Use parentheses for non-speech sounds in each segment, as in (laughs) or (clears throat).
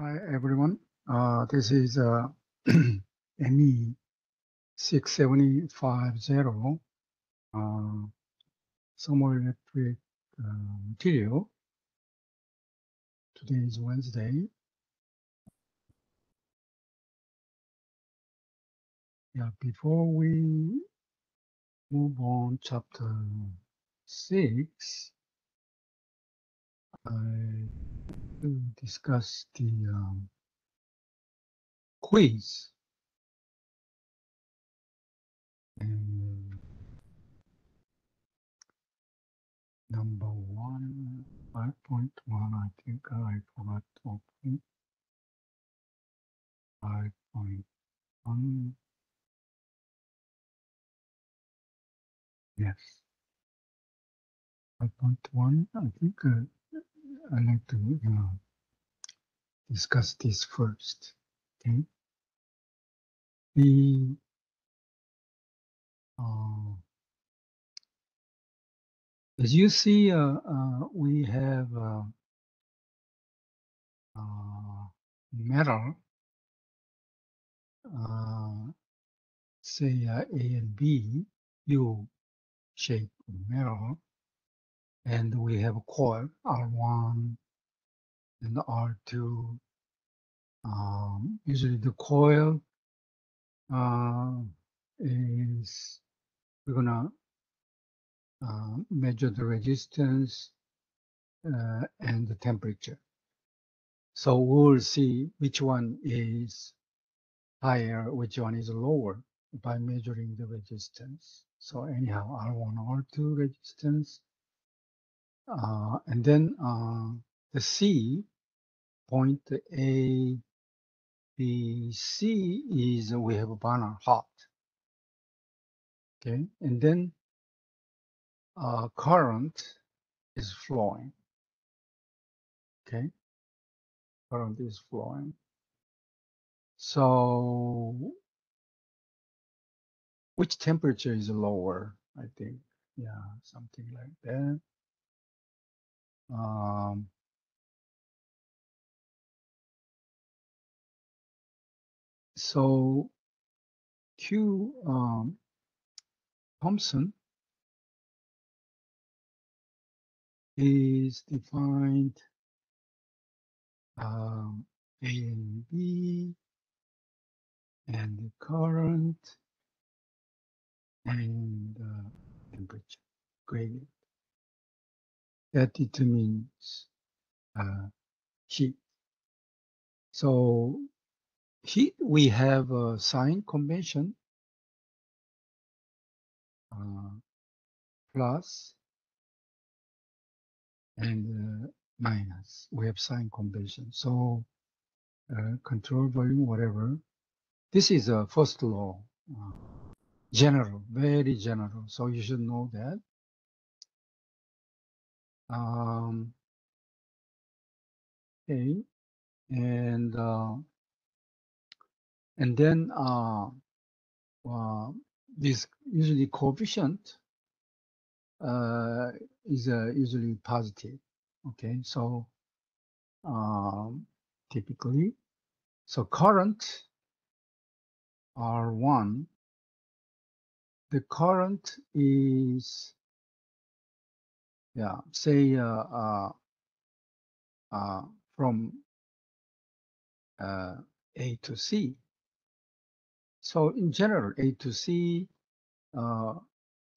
Hi, everyone. Uh, this is uh, (clears throat) ME 6750 uh, thermoelectric uh, material. Today is Wednesday. Yeah, before we move on chapter six, I will discuss the um, quiz. And number one, 5.1, I think I forgot to open. 5.1. Yes. 5.1, I think uh, I'd like to uh, discuss this first. Okay. The uh, as you see, uh, uh, we have uh, uh, metal, uh, say A and B, U shape metal, and we have a coil R1 and R2. Um, usually the coil uh, is we're gonna uh, measure the resistance uh, and the temperature. So we'll see which one is higher, which one is lower by measuring the resistance. So anyhow, R1, R2 resistance. Uh, and then uh, the C point A, B, C is we have a burner hot. Okay, and then uh, current is flowing. Okay, current is flowing. So, which temperature is lower? I think, yeah, something like that. Um, so, Q um, Thomson is defined um, A and B and the current and uh, temperature gradient. That determines uh, heat. So heat, we have a sign convention uh, plus and uh, minus. We have sign convention. So uh, control volume, whatever. This is a first law, uh, general, very general. So you should know that. Um, okay, and uh, and then uh, uh, this usually coefficient uh, is uh, usually positive. Okay, so um, typically, so current R1, the current is, yeah, say uh, uh, uh, from A to C. So in general, A to C,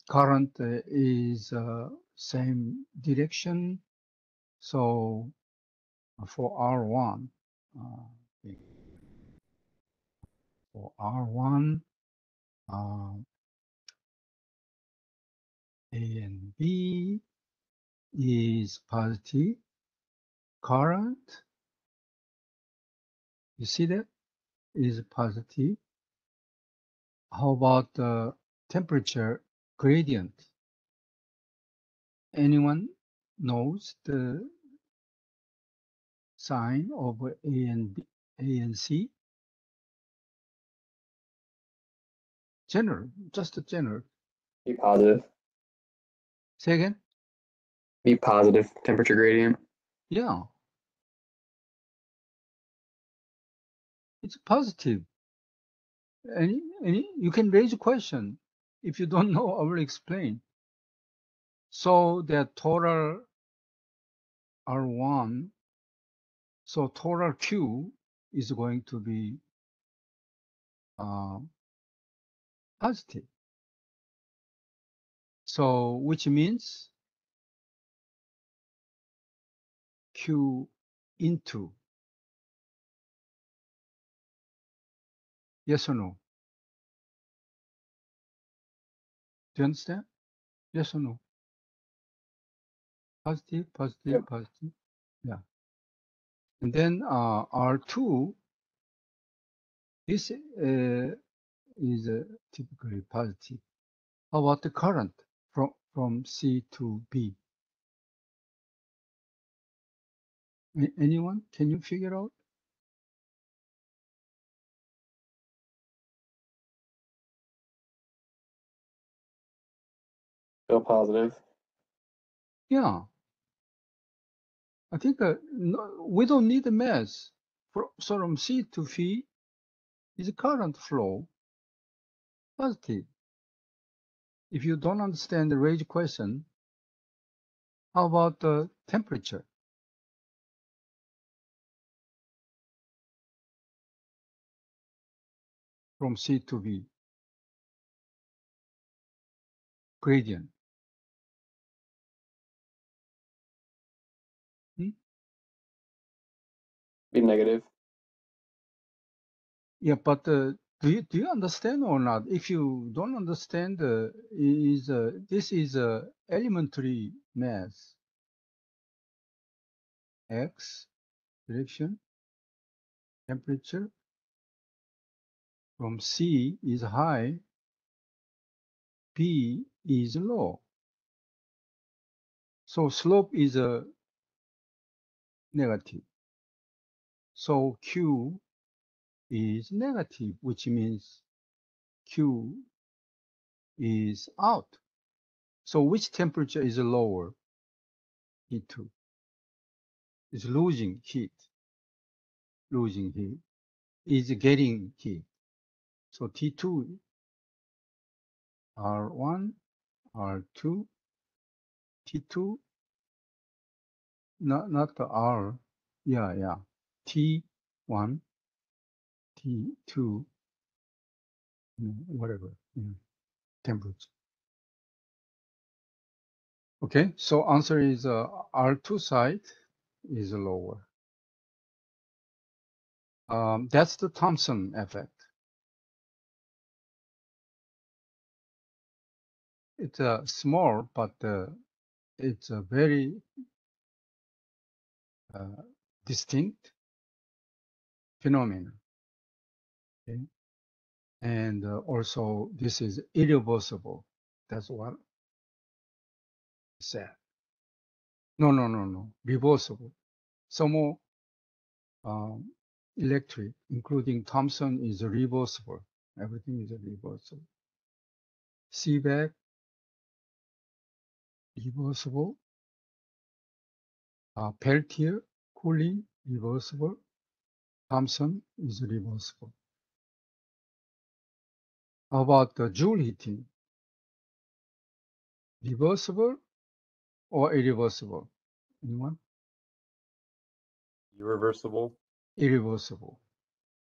current is same direction. So for R1, uh, for R1, uh, A and B is positive current. You see that is positive. How about the temperature gradient? Anyone knows the sign of A and B, A and C? General, just a general. Be positive. Say again? Be positive temperature gradient. Yeah. It's positive. And, and you can raise a question. If you don't (laughs) know, I will explain. So the total R1, so total Q is going to be uh, positive. So which means Q into yes or no? Do you understand? Yes or no? Positive, positive, Yep. positive. Yeah. And then uh, R2, this uh, is uh, typically positive. How about the current from, from C to B? A- Anyone? Can you figure out? Still positive. Yeah. I think uh, no, we don't need the mass. Fro- So from C to V is a current flow positive. If you don't understand the range question, how about the temperature? From C to V. Gradient. Be negative. Yeah, but uh, do you do you understand or not? If you don't understand, uh, is uh, this is uh, elementary math. X direction, temperature from C is high, P is low. So slope is a negative. So Q is negative, which means Q is out. So which temperature is lower? T2 is losing heat, losing heat, is getting heat. So T2, R1, R2, T2, not, not the R, yeah, yeah, T1, T2, whatever, yeah, temperature. Okay, so answer is uh, R2 side is lower. Um, that's the Thomson effect. It's uh, small, but uh, it's a very uh, distinct phenomenon. Okay? And uh, also, this is irreversible. That's what I said. No, no, no, no, reversible. Some um, electric, including Thomson, is reversible. Everything is reversible. Seebeck, reversible. Uh, Peltier, cooling, reversible. Thomson is reversible. How about the Joule heating? Reversible or irreversible? Anyone? Irreversible. Irreversible.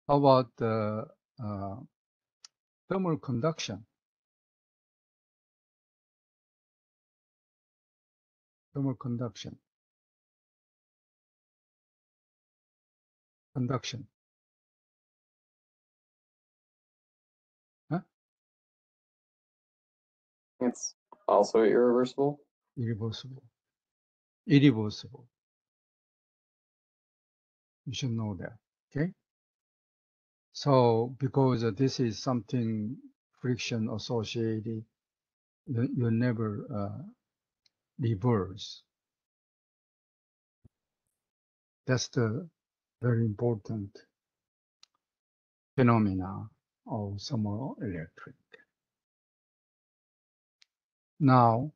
How about the uh, thermal conduction? Thermal conduction. Conduction. It's also irreversible. Irreversible. Irreversible. You should know that. Okay. So because this is something friction associated, you, you never uh, reverse. That's the very important phenomena of thermoelectric. Now,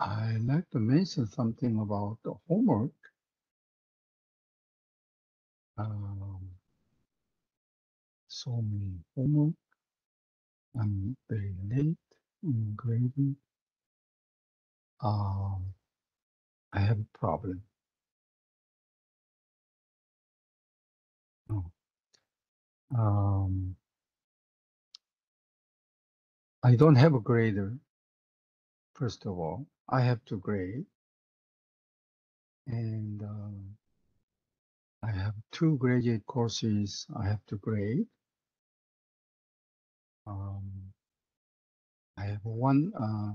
I like to mention something about the homework. Um, so many homework. I'm very late in. Um, I have a problem. No. Um, I don't have a grader. First of all, I have to grade. And um, I have two graduate courses I have to grade. Um, I have one, uh,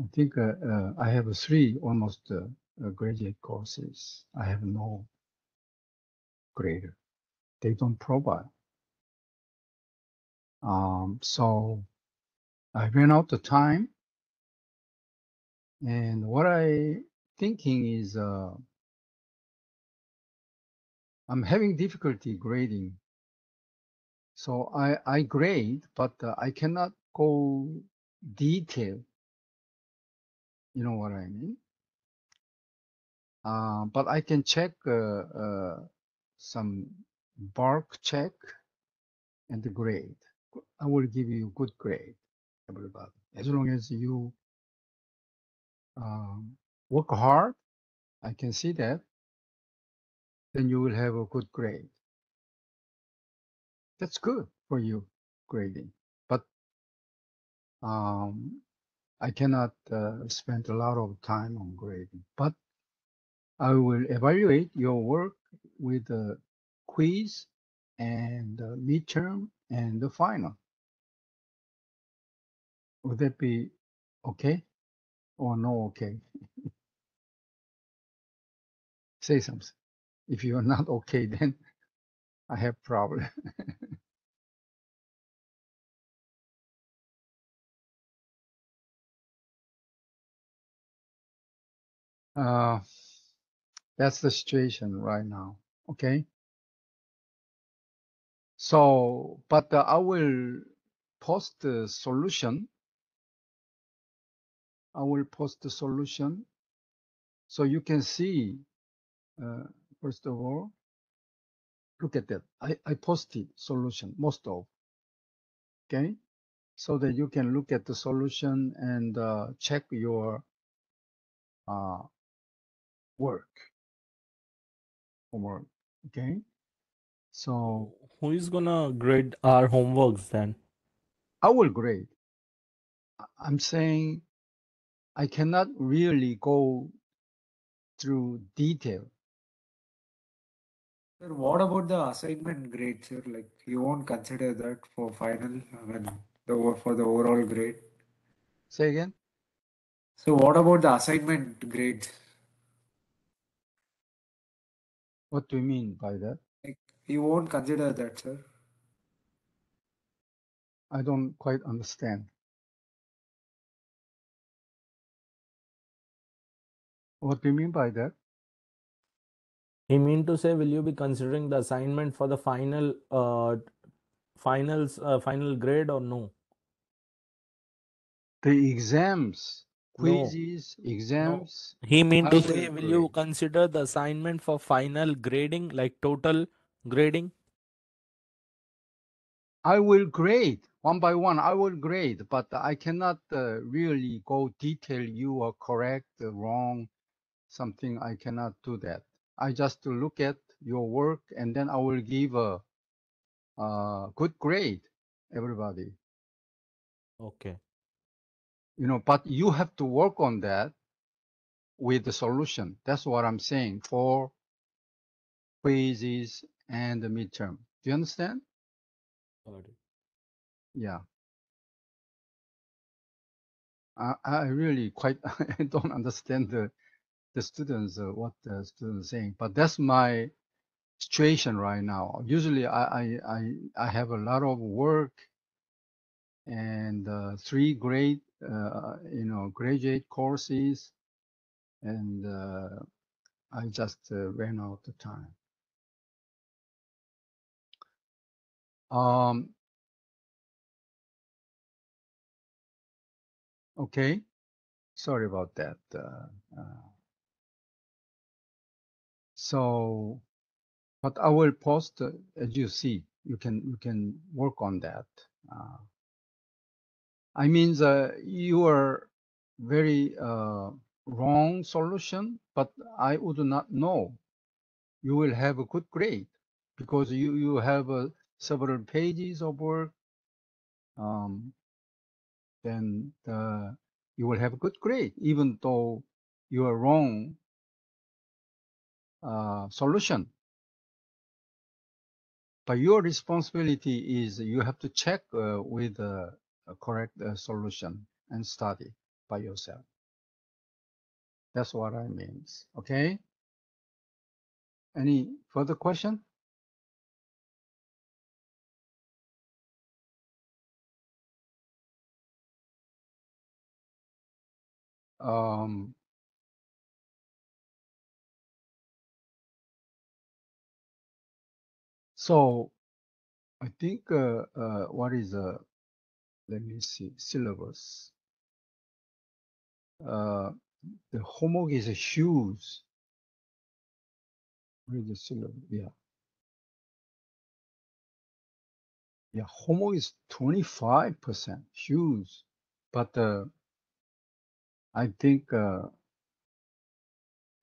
I think uh, uh, I have three almost uh, uh, graduate courses. I have no grader. They don't provide. Um, so I ran out of time. And what I thinking is uh, I'm having difficulty grading. So I, I grade, but uh, I cannot go detail. You know what I mean? Uh, but I can check uh, uh, some bark check and the grade. I will give you good grade, everybody, as long as you um, work hard. I can see that. Then you will have a good grade. That's good for you grading, but um, I cannot uh, spend a lot of time on grading. But I will evaluate your work with the quiz and the midterm and the final. Would that be okay or no okay? (laughs) Say something. If you are not okay, (laughs) then I have problem. (laughs) uh, that's the situation right now. Okay. So, but uh, I will post the solution. I will post the solution so you can see, uh, first of all, look at that. I, I posted solution, most of, okay? So that you can look at the solution and uh, check your uh, work, homework, okay? So Who is gonna grade our homeworks then? I will grade. I- I'm saying I cannot really go through detail. Sir, what about the assignment grade, sir? Like you won't consider that for final, I mean, the for the overall grade. Say again? So what about the assignment grades? What do you mean by that? Like you won't consider that, sir. I don't quite understand. What do you mean by that? He mean to say, will you be considering the assignment for the final uh finals uh, final grade or no? The exams, No. quizzes, exams. He mean to say, will you consider the assignment for final grading, like total grading? I will grade one by one. I will grade, but I cannot uh, really go detail. You are correct, uh, wrong, something. I cannot do that. I just to look at your work and then I will give a, a good grade. Everybody, Okay. You know, but you have to work on that with the solution. That's what I'm saying for quizzes and the midterm. Do you understand? Yeah. I, I really quite I (laughs) don't understand the the students uh, what the students saying, but that's my situation right now. Usually I I I, I have a lot of work and uh, three grade you know graduate courses and uh, I just uh, ran out of time. Um, okay, sorry about that. Uh, uh, so But I will post uh, as you see. You can you can work on that. Uh, I mean, the, you are very uh, wrong solution, but I would not know. You will have a good grade because you you have uh, several pages of work. Um, then the, you will have a good grade, even though you are wrong uh, solution. But your responsibility is you have to check uh, with uh, correct uh, solution and study by yourself. That's what I mean. Okay. Any further question? Um, so I think uh, uh, what is uh, let me see syllabus. Uh, the homework is a huge. Where is the syllabus? Yeah. Yeah, homework is 25%, huge. But uh, I think uh,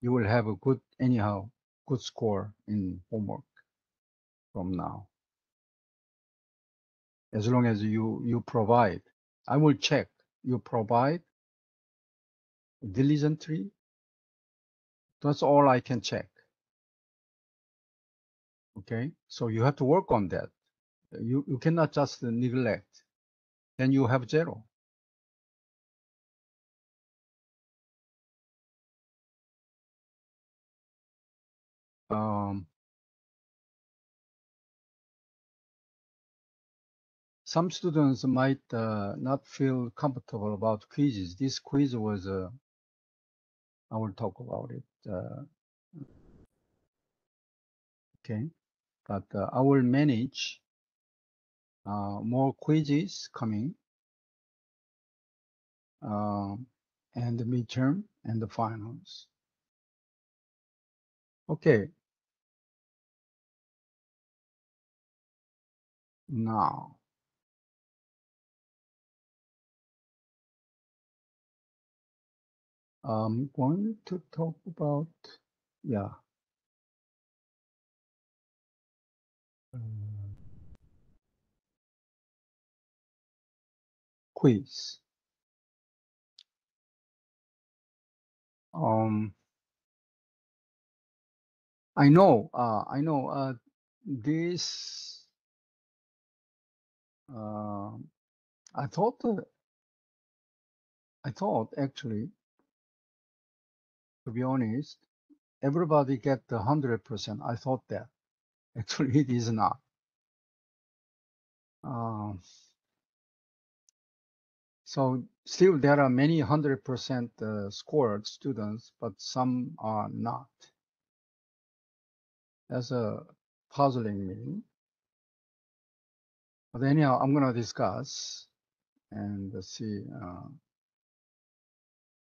you will have a good, anyhow, good score in homework from now. As long as you, you provide, I will check, you provide diligently. That's all I can check. Okay, so you have to work on that. You, you cannot just neglect, then you have zero. Um, some students might uh, not feel comfortable about quizzes. This quiz was, uh, I will talk about it. Uh, okay, but uh, I will manage uh, more quizzes coming, um, and the midterm and the finals. Okay. Now. I'm going to talk about, yeah. Um, quiz. Um, I know, uh, I know, uh, this, uh, I thought, uh, I thought actually, to be honest, everybody get the hundred percent. I thought that (laughs) actually it is not. Um, so still there are many hundred percent uh, scored students, but some are not. That's a puzzling me. But anyhow, I'm gonna discuss and see. Uh,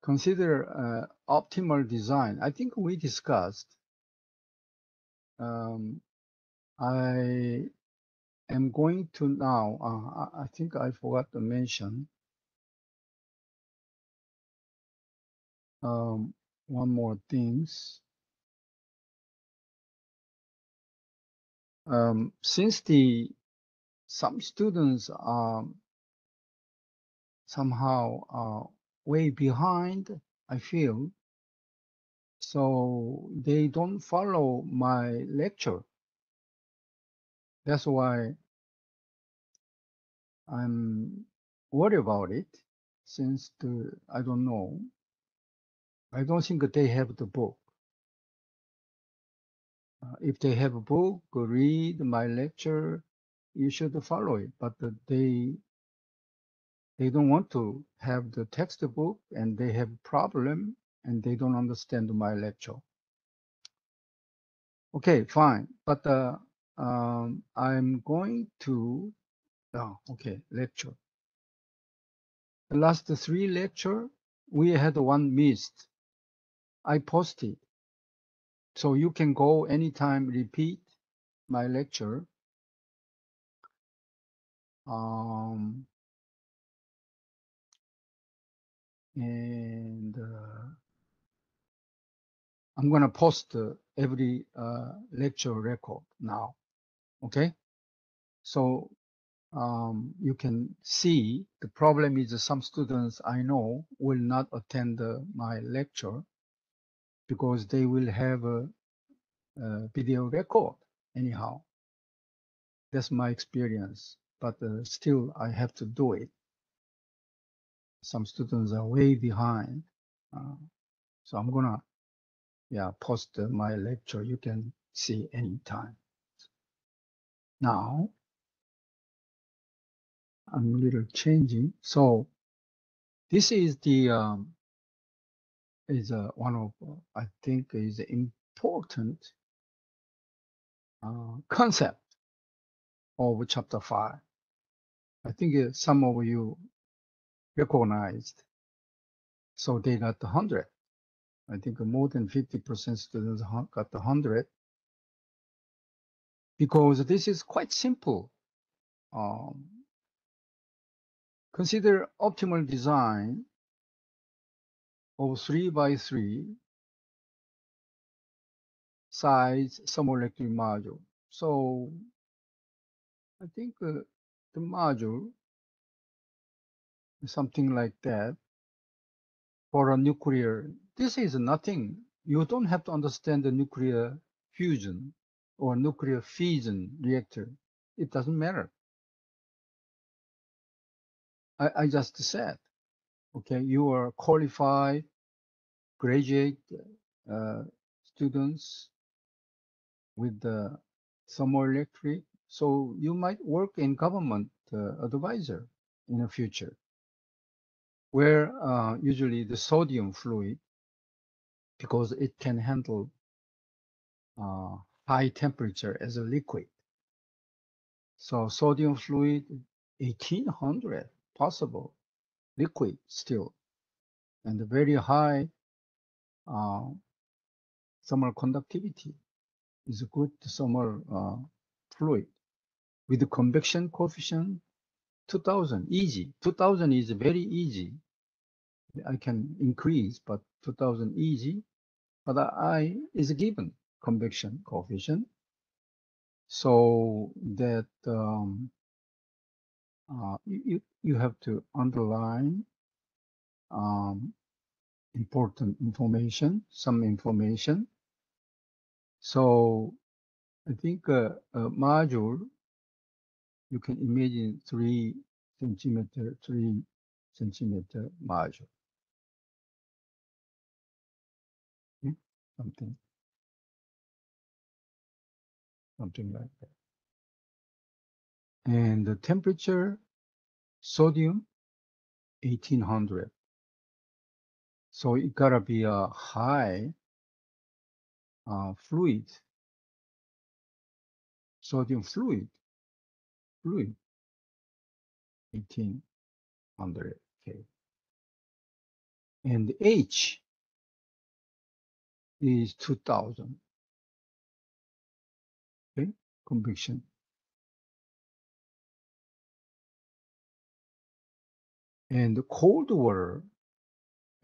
consider uh, optimal design. I think we discussed. Um, I am going to now. Uh, I think I forgot to mention um, one more things. Um, since the some students are somehow uh, way behind, I feel. So they don't follow my lecture. That's why I'm worried about it since the, I don't know. I don't think they have the book. Uh, if they have a book, read my lecture, you should follow it. But they they don't want to have the textbook and they have problem and they don't understand my lecture. Okay, fine. But uh, um, I'm going to, oh, okay, lecture. The last three lecture, we had one missed. I posted. So you can go anytime, repeat my lecture. Um, and uh, I'm gonna post uh, every uh, lecture record now. Okay, so um, you can see the problem is some students I know will not attend my lecture because they will have a, a video record anyhow. That's my experience, but uh, still I have to do it. Some students are way behind, uh, so I'm gonna yeah post my lecture. You can see anytime. Now I'm a little changing. So this is the um, is uh, one of uh, I think is important uh, concept of chapter five. I think uh, some of you recognized. So they got the hundred. I think more than fifty percent students got the hundred because this is quite simple. Um, consider optimal design of three by three size thermoelectric module. So I think uh, the module something like that for a nuclear. This is nothing. You don't have to understand the nuclear fusion or nuclear fission reactor. It doesn't matter. I, I just said, okay, you are qualified graduate uh, students with the thermoelectric. So you might work in government uh, advisor in the future, where uh, usually the sodium fluid, because it can handle uh, high temperature as a liquid. So sodium fluid, 1800 possible liquid still, and very high uh, thermal conductivity is a good thermal uh, fluid. With the convection coefficient 2000 easy. 2000 is very easy i can increase but 2000 easy. But i is a given convection coefficient. So that um, uh, you, you have to underline um, important information some information. So I think uh, a module, you can imagine three centimeter, three centimeter module. Something, something like that. And the temperature, sodium, 1800. So it gotta be a high uh, fluid sodium fluid, fluid, 1800 K. And H is 2000. Okay, convection. And the cold water,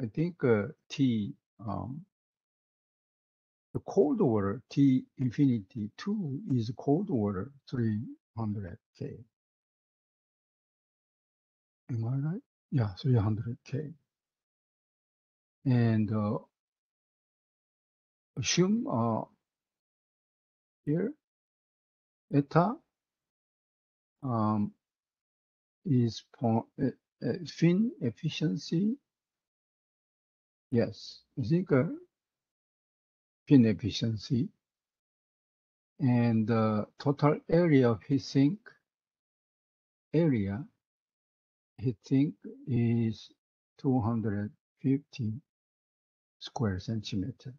I think uh, T, um, the cold water T infinity 2 is cold water 300 K. Am I right? Yeah, 300 K. And uh, assume uh, here eta um, is uh, uh, fin efficiency. Yes, I think uh, fin efficiency and the total area of heat sink area heat sink is 250 square centimeter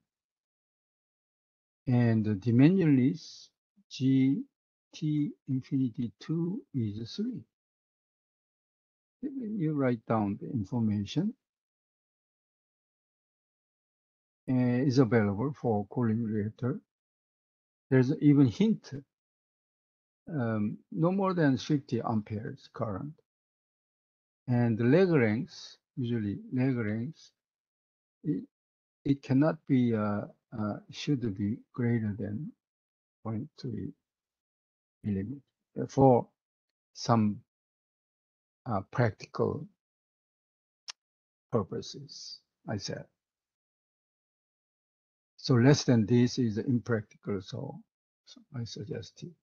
and the dimensionless g t infinity 2 is 3 you write down the information uh, is available for cooling reactor. There's even hint um, no more than 50 amperes current. And the leg length, usually leg length, it, it cannot be, uh, uh, should be greater than 0.3 millimeter for some uh, practical purposes, I said. So less than this is impractical, so, so I suggested.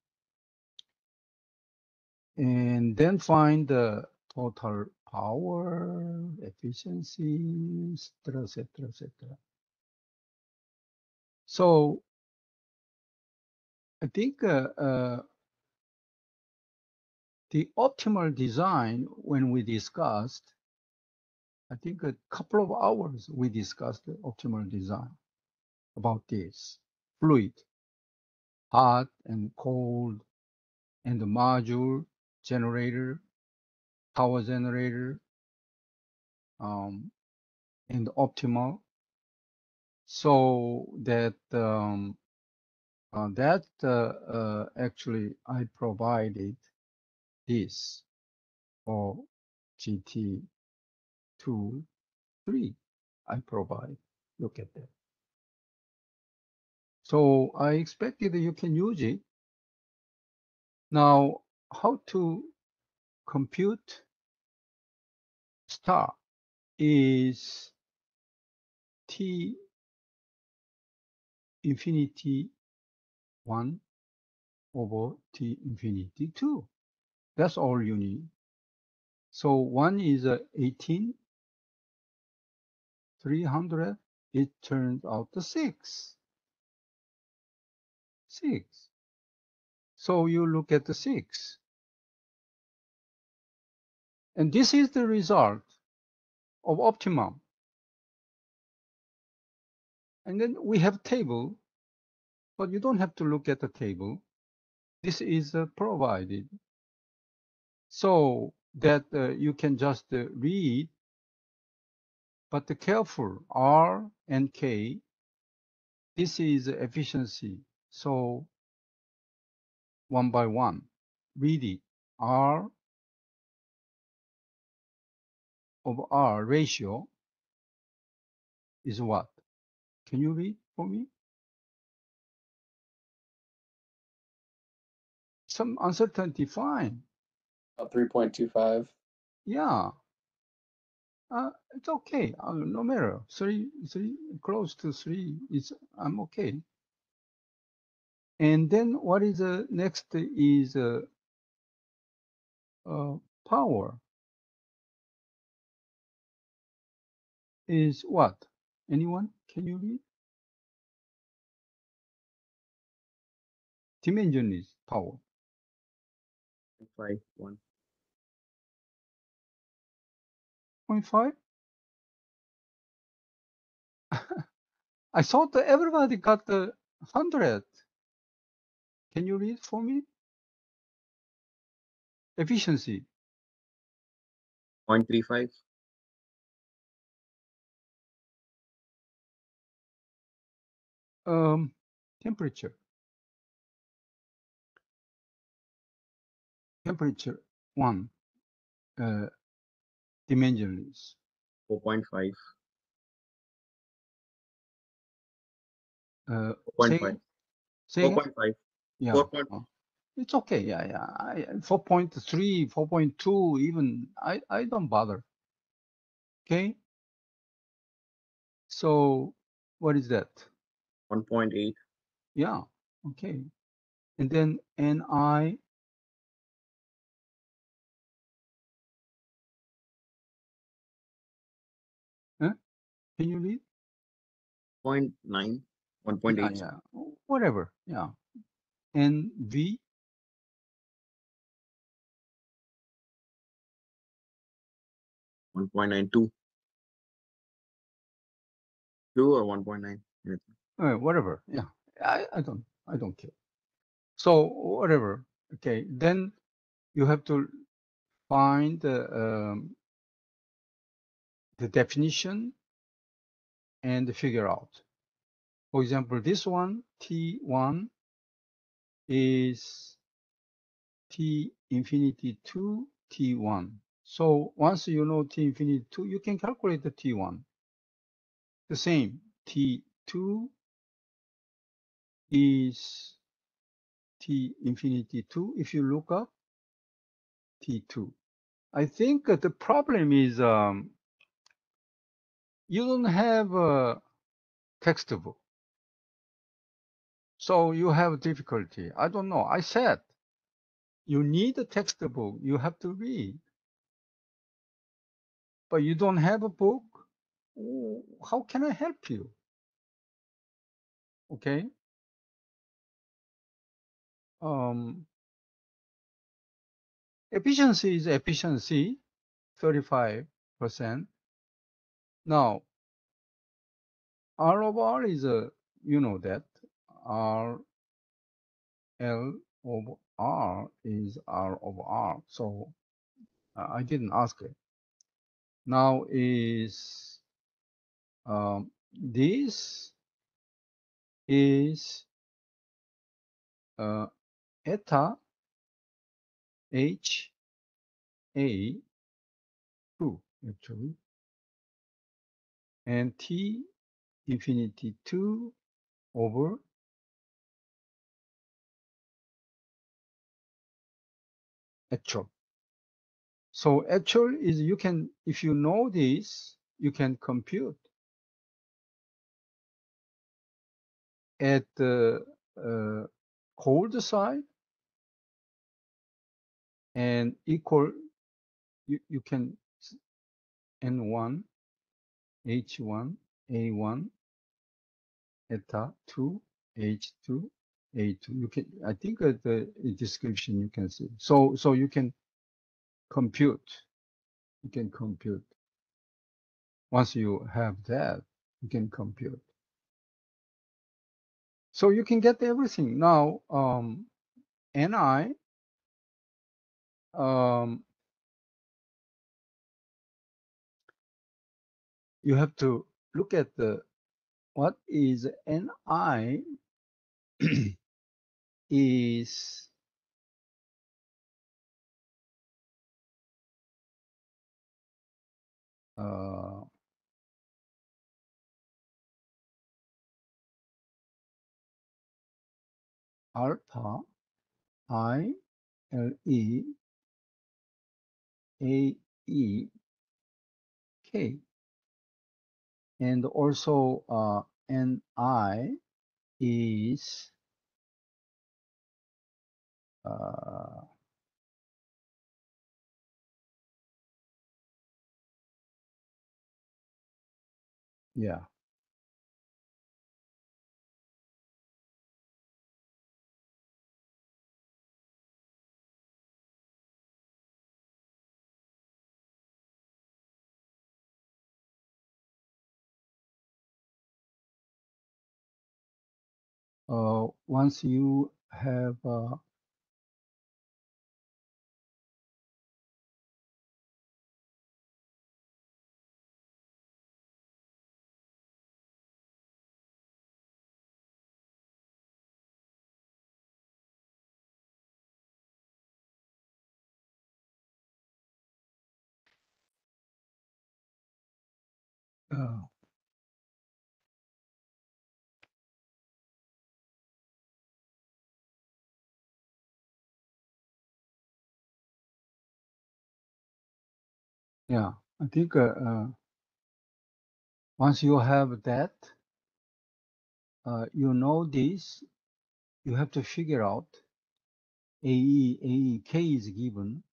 And then find the total power, efficiency, etc., etc., etc. So I think uh, uh, the optimal design when we discussed, I think a couple of hours we discussed the optimal design about this fluid, hot and cold, and the module generator, power generator, um, and optimal. So that um, uh, that uh, uh, actually I provided this or GT two, three. I provide. Look at that. So I expected you can use it. Now, how to compute star is t infinity 1 over t infinity 2. That's all you need. So 1 is uh, 18, 300, it turns out to 6. 6. So you look at the 6. And this is the result of optimum. And then we have table, but you don't have to look at the table. This is uh, provided so that uh, you can just uh, read, but the careful R and K, this is efficiency. So one by one, read it. R of R ratio is what? Can you read for me? Some uncertainty, fine. About 3.25. Yeah. Uh, it's okay. Uh, no matter. Three, three, close to three is, I'm okay. And then what is the next is uh, uh, power. Is what? Anyone? Can you read? Dimension is power. five one 0.5? (laughs) I thought that everybody got the 100. Can you read for me? Efficiency. point three five Um, temperature. Temperature one. Uh, dimensionless. four point five Uh, four point say, say four again? point five Yeah. four point uh, It's okay. Yeah, yeah. I, 4.3, 4.2, even I, I don't bother. Okay. So what is that? One point eight Yeah. Okay. And then NI Huh? Can you read? point nine one point Yeah, yeah. Whatever. Yeah. NV one point nine two two or one point nine uh, whatever. Yeah. I, I don't I don't care. So whatever. Okay. Then you have to find the um, the definition and figure out. For example, this one T1 is T infinity 2, T1. So once you know T infinity 2, you can calculate the T1. The same, T2 is T infinity 2. If you look up T2, I think the problem is um, you don't have a textbook. So you have difficulty. I don't know. I said you need a textbook. You have to read. But you don't have a book. How can I help you? Okay. Um, efficiency is efficiency, 35%. Now, R of R is a, you know that, R L of R is R of R. So I didn't ask it. Now is um, this is uh, eta H A 2 actually and T infinity 2 over actual. So actual is you can, if you know this, you can compute at the uh, cold side and equal, you, you can n1 H1, A1, eta 2, H2, A2. You can, I think at the description you can see. So, so you can compute. You can compute. Once you have that, you can compute. So you can get everything. Now, um, NI, um, you have to look at the what is NI (clears throat) is uh, alpha I L E A E K. And also uh, NI is uh, yeah once you have uh, yeah I think uh, uh, once you have that uh, you know this you have to figure out AE AEK is given.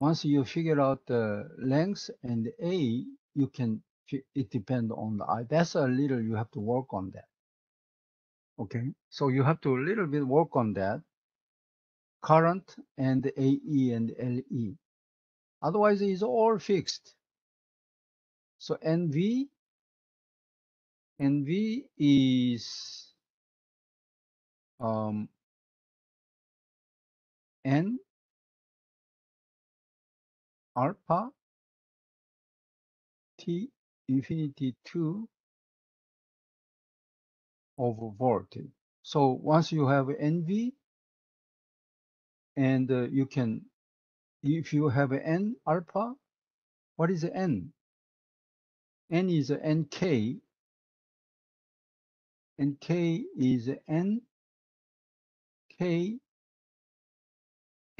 Once you figure out the length and A you can it depend on the I that's a little you have to work on that. Okay so you have to a little bit work on that current and AE and LE otherwise it's all fixed so NV NV is um, N alpha T infinity 2 over voltage. So once you have NV, and uh, you can, if you have n alpha, what is n? n is nk, and k is n k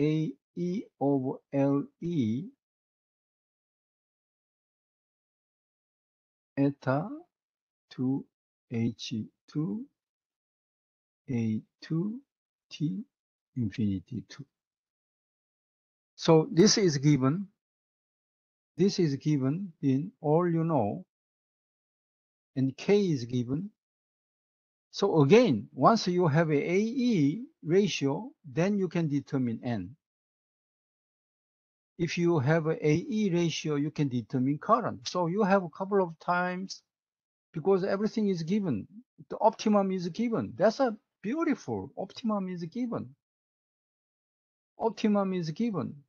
a e over l e eta 2 h 2 a 2 t infinity 2. So this is given. This is given in all you know, and k is given. So again, once you have a AE ratio, then you can determine n. If you have a AE ratio, you can determine current. So you have a couple of times because everything is given. The optimum is given. That's a beautiful optimum is given. Optimum is given.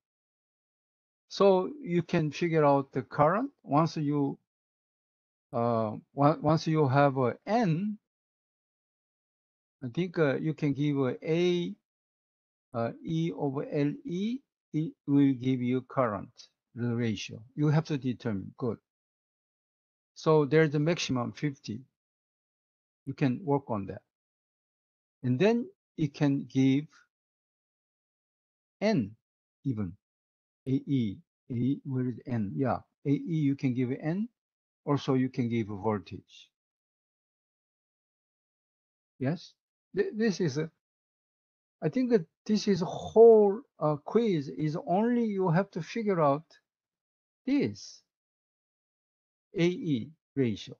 So you can figure out the current once you uh, once you have a n. I think uh, you can give a a uh, e over l e. It will give you current the ratio. You have to determine. Good. So there's a maximum 50. You can work on that. And then it can give n even. AE. AE, where is n? Yeah. AE, you can give n. Also, you can give a voltage. Yes. Th- This is a, I think that this is whole uh, quiz is only you have to figure out this AE ratio.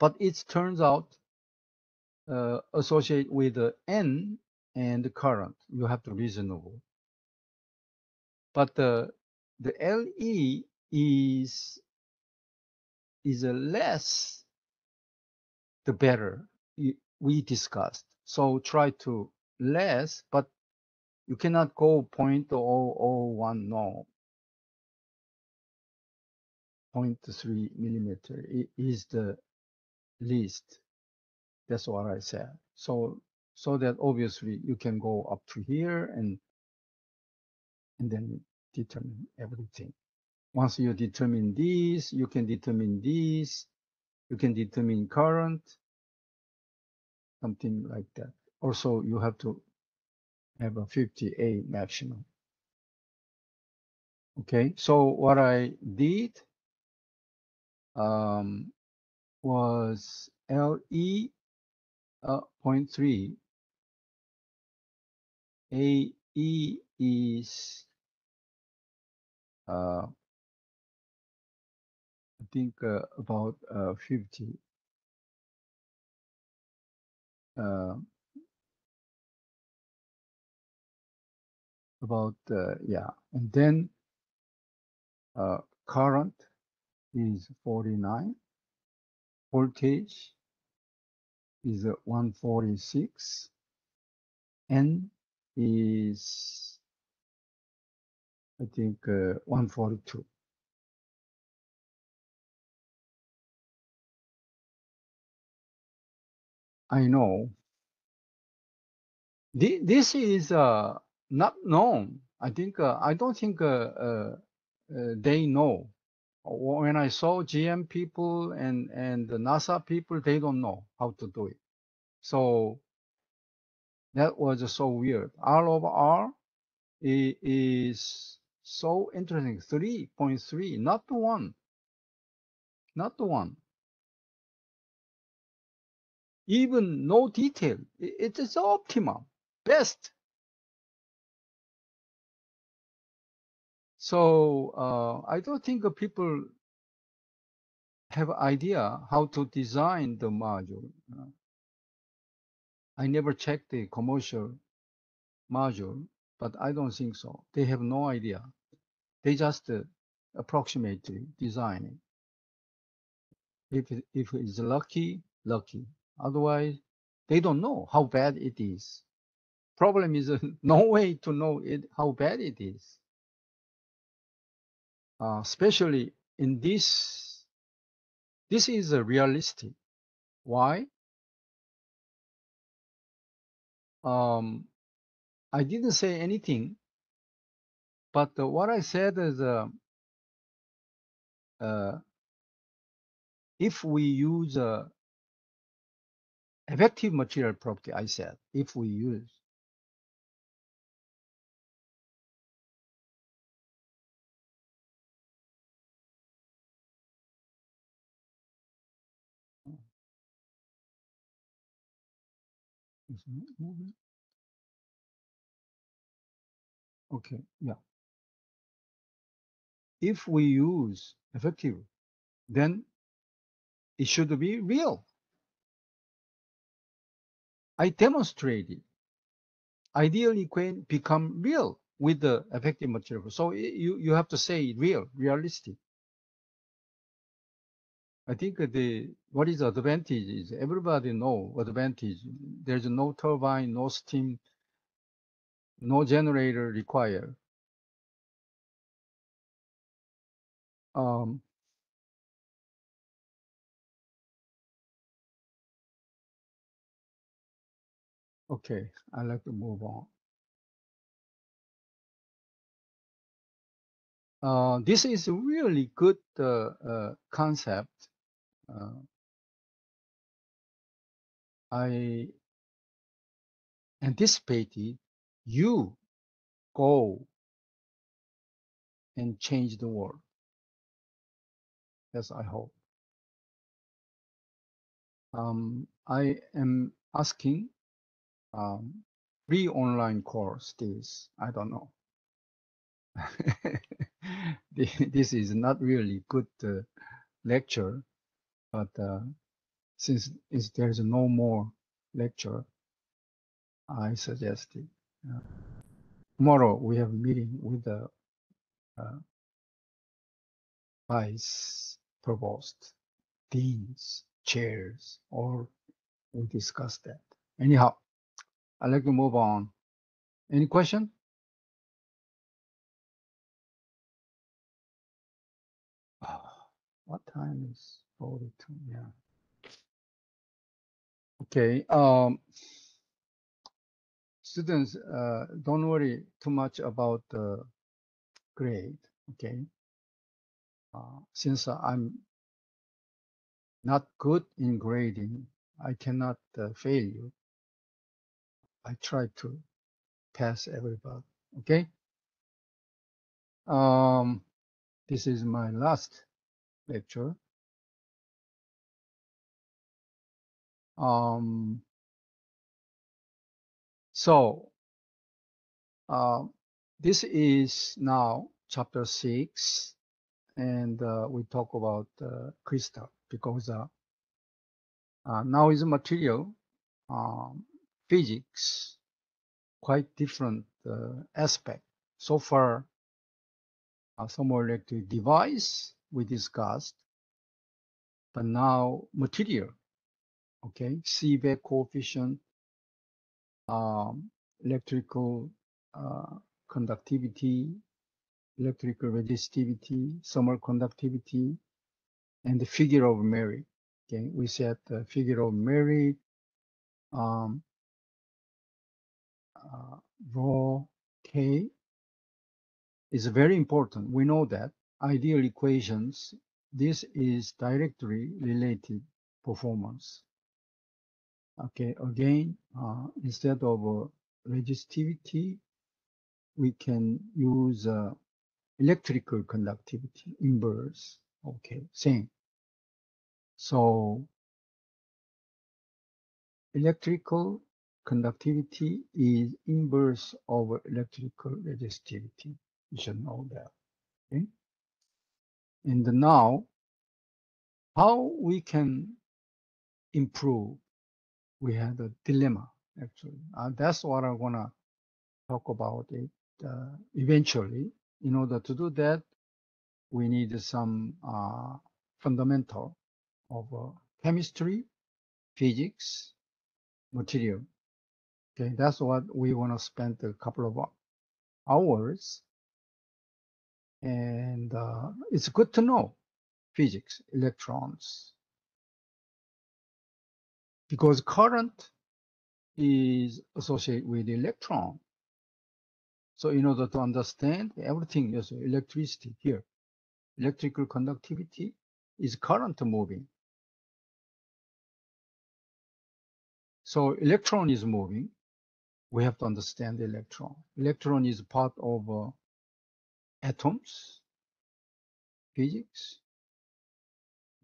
But it turns out uh, associate with the N and the current. You have to reasonable. But the the LE is is a less the better we discussed. So try to less, but you cannot go 0.001 no. 0.3 millimeter is the least. That's what I said. So so that obviously you can go up to here and and then determine everything. Once you determine this, you can determine this, you can determine current, something like that. Also, you have to have a 50A maximum. Okay, so what I did um, was LE uh, 0.3. AE is, uh, I think, uh, about uh, 50. Uh, about, yeah. And then uh, current is 49. Voltage is uh, 146. N is, I think, uh, 142. I know. Thi- This is uh, not known. I think uh, I don't think uh, uh, uh, they know. When I saw GM people and and the NASA people, they don't know how to do it. So that was so weird. R over R is so interesting. Three point three, not the one, not the one. Even no detail. It is optimum, best. So uh, I don't think people have idea how to design the module. Uh, I never checked the commercial module, but I don't think so. They have no idea. They just uh, approximately design. If if it's lucky, lucky. Otherwise, they don't know how bad it is. Problem is uh, (laughs) no way to know it how bad it is. Uh, especially in this, this is a realistic. Why? Um, I didn't say anything, but uh, what I said is, uh, uh, if we use uh, effective material property, I said, if we use, not moving? Okay, yeah. If we use effective, then it should be real. I demonstrated ideally can become real with the effective material. So you, you have to say real, realistic. I think the what is the advantage is everybody know advantage. There's no turbine, no steam, no generator required. Um, okay, I'd like to move on. Uh, this is a really good uh, uh, concept. Uh, I anticipated you go and change the world. Yes, I hope. Um, I am asking um, free online course this. I don't know. (laughs) This is not really good uh, lecture, but uh, since there's no more lecture, I suggested uh, tomorrow we have a meeting with the uh, vice provost, deans, chairs, or we discuss that. Anyhow, I'd like to move on. Any question? (sighs) What time is 42? Yeah. Okay. Um, students, uh, don't worry too much about the grade. Okay. Uh, since I'm not good in grading, I cannot uh, fail you. I try to pass everybody. Okay. Um, this is my last lecture. Um, so, uh, this is now chapter six, and uh, we talk about uh, crystal because uh, uh, now is material, um, physics, quite different uh, aspect. So far, uh, thermoelectric device we discussed, but now material, okay, Seebeck coefficient, um, electrical uh, conductivity, electrical resistivity, thermal conductivity, and the figure of merit. Okay, we said the figure of merit, um, uh, rho k is very important. We know that ideal equations, this is directly related performance. Okay, again, uh, instead of uh, resistivity, we can use uh, electrical conductivity, inverse. Okay, same. So electrical conductivity is inverse of electrical resistivity. You should know that. Okay. And now, how we can improve? We had a dilemma actually. Uh, that's what I wanna talk about it uh, eventually. In order to do that, we need some uh, fundamental of uh, chemistry, physics, material. Okay, that's what we want to spend a couple of hours. And uh, it's good to know physics, electrons, because current is associated with electron. So in order to understand everything is electricity here, electrical conductivity is current moving. So electron is moving. We have to understand the electron. Electron is part of uh, atoms, physics,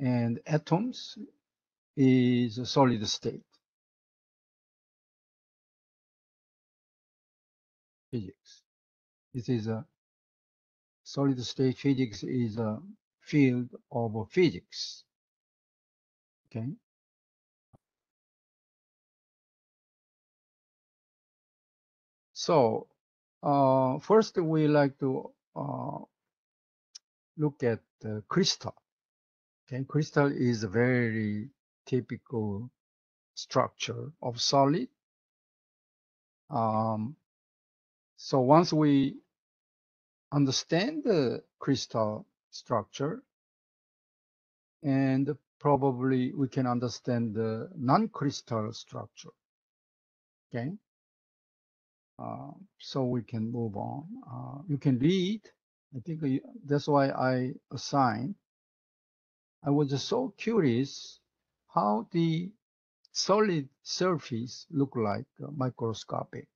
and atoms is a solid state. Physics. This is a solid state physics is a field of physics. Okay. So uh, first we like to uh, look at the crystal. Okay, crystal is a very typical structure of solid. Um, so once we understand the crystal structure, and probably we can understand the non-crystal structure. Okay. Uh, so we can move on. Uh, you can read. I think that's why I assigned. I was so curious how the solid surface look like uh, microscopic.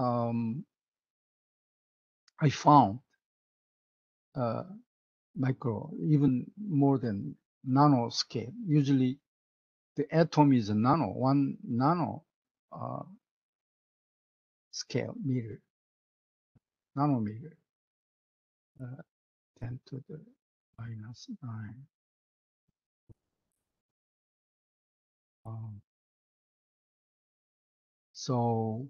Um, I found uh, micro, even more than nano scale. Usually the atom is a nano, one nano uh, scale meter, nanometer, uh, 10 to the minus 9. Um, so,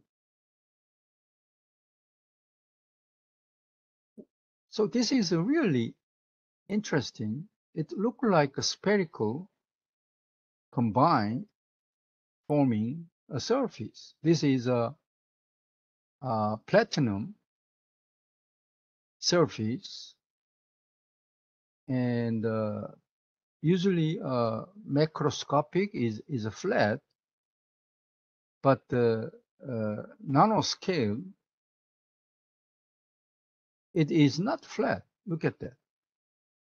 so this is really interesting. It looked like a spherical combined forming a surface. This is a, a platinum surface and uh, usually uh, macroscopic is, is a flat, but the uh, nanoscale, it is not flat. Look at that.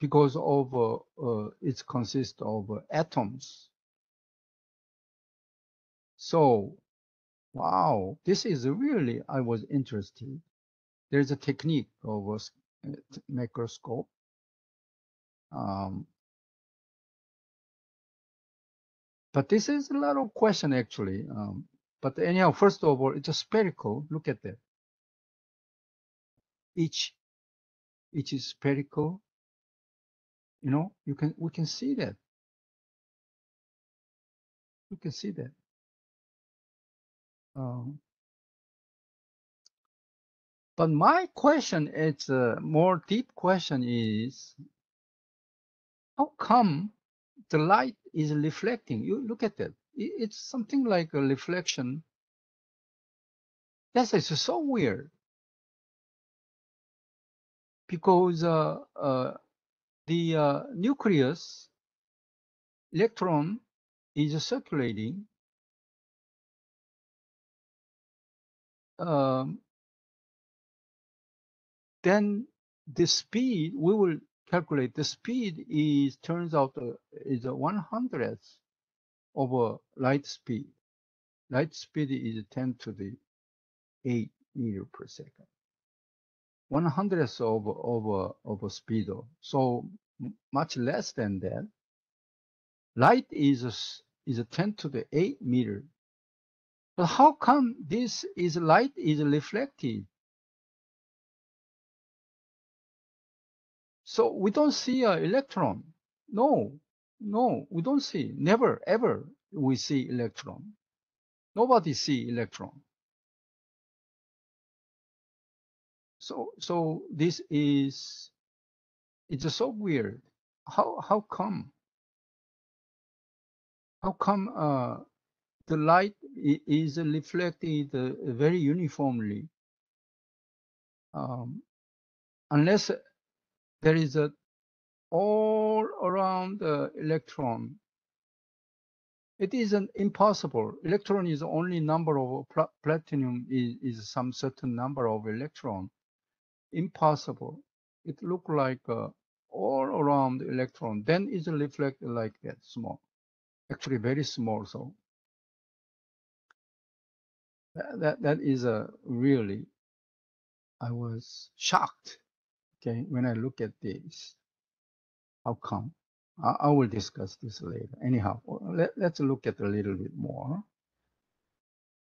Because of uh, uh, it consists of atoms. So, wow, this is really, I was interested. There's a technique of a uh, microscope. Um, but this is a lot of question actually. Um, but anyhow, first of all, it's a spherical. Look at that. Each, each is spherical. You know, you can we can see that. You can see that. Um, but my question, it's a more deep question is, how come the light is reflecting? You look at that. It's something like a reflection. Yes, it's so weird. Because uh, uh, the uh, nucleus electron is circulating. Um, then the speed we will calculate the speed is turns out uh, is a one hundredth over light speed. Light speed is 10 to the 8 meter per second. One hundredth of over over speed. So much less than that. Light is is a 10 to the 8 meter. But how come this is light is reflected? So we don't see an electron. No, no, we don't see. Never, ever we see electron. Nobody see electron. So, so this is, it's so weird. How, how come? How come, uh, the light is reflected uh, very uniformly? Um, unless there is a all around the electron It isn't impossible. Electron is only number of pla- platinum is, is some certain number of electron. Impossible. It look like uh, all around the electron. Then it's reflected like that small. Actually very small. So that that, that is a really I was shocked. Okay, when I look at this, how come? I, I will discuss this later. Anyhow, let, let's look at a little bit more.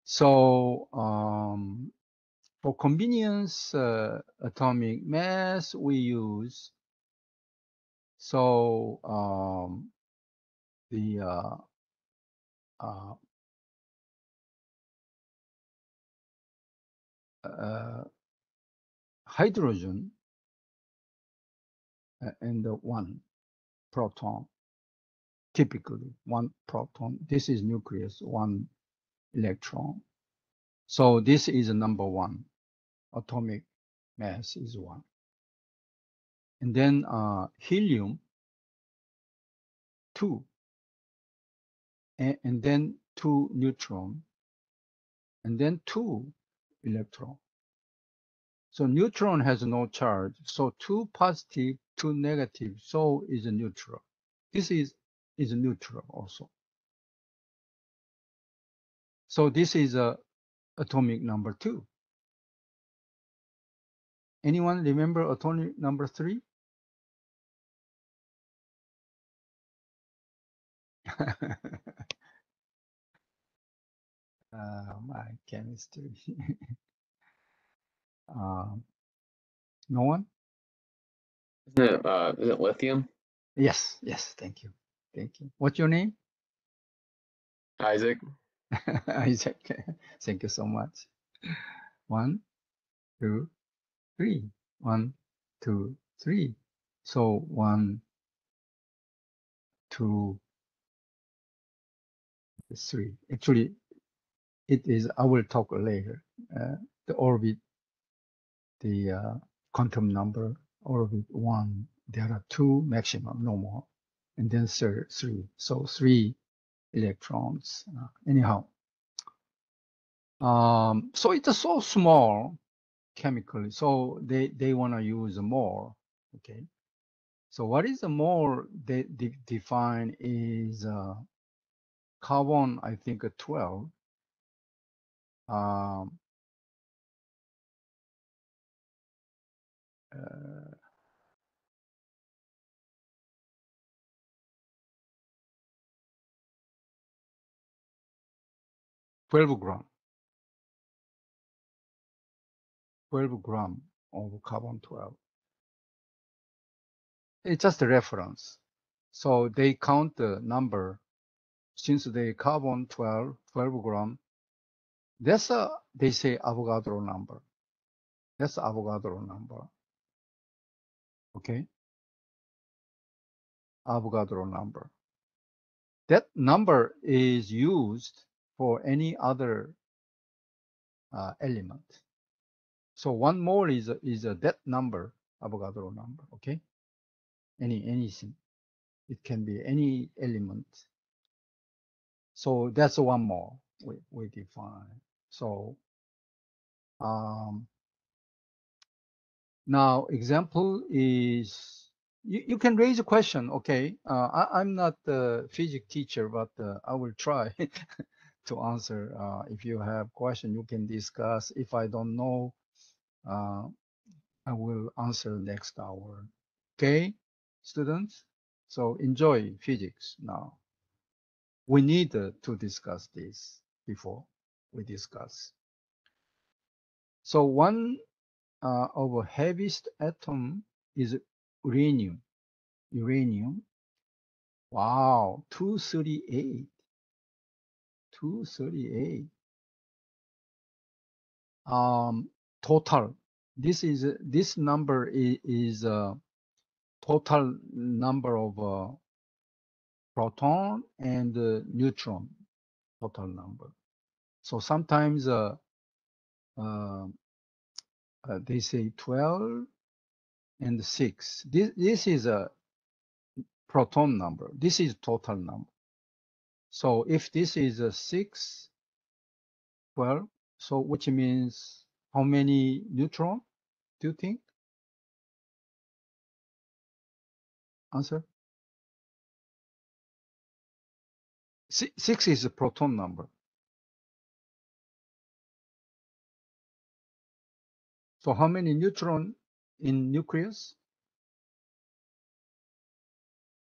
So, um, for convenience uh, atomic mass, we use so um, the uh, uh, uh, hydrogen uh, and one proton typically one proton this is nucleus one electron. So this is number one atomic mass is one and then uh, helium two and, and then two neutron and then two electron so neutron has no charge. So two positive, two negative. So is a neutral. This is is neutral also. So this is a atomic number two. Anyone remember atomic number three? uh, (laughs) my chemistry. (laughs) um, no one? Isn't it, uh, is it lithium? Yes, yes. Thank you. Thank you. What's your name? Isaac? (laughs) Isaac. Thank you so much. One, two, three. One, two, three. So one, two, three. Actually, it is. I will talk later. Uh, the orbit, the uh, quantum number, orbit one. There are two maximum, no more, and then third, three. So three electrons. Uh, anyhow, um, so it's so small chemically. So they they want to use more. Okay. So what is the more they, de- define is uh, carbon. I think a twelve. Um, uh, twelve gram. 12 gram of carbon 12. It's just a reference. So they count the number since they carbon 12, 12 gram. That's a, they say Avogadro number. That's Avogadro number. Okay. Avogadro number. That number is used for any other uh, element. So one mole is a, is a that number, Avogadro number, okay? Any anything. It can be any element. So that's one mole we, we define. So um, now example is you, you can raise a question, okay? Uh, I, I'm not the physics teacher, but uh, I will try (laughs) to answer. Uh, if you have question, you can discuss. If I don't know, uh, I will answer next hour. Okay, students? So enjoy physics now. We need to discuss this before we discuss. So one uh, of heaviest atom is uranium. Uranium. Wow, 238. 238. Um, total. This is this number is, uh, total number of uh, proton and uh, neutron total number. So sometimes uh, uh, uh, they say 12 and 6. This, this is a proton number. This is total number. So if this is a six, well, so which means how many neutron do you think? Answer? Six is a proton number. So how many neutron in nucleus?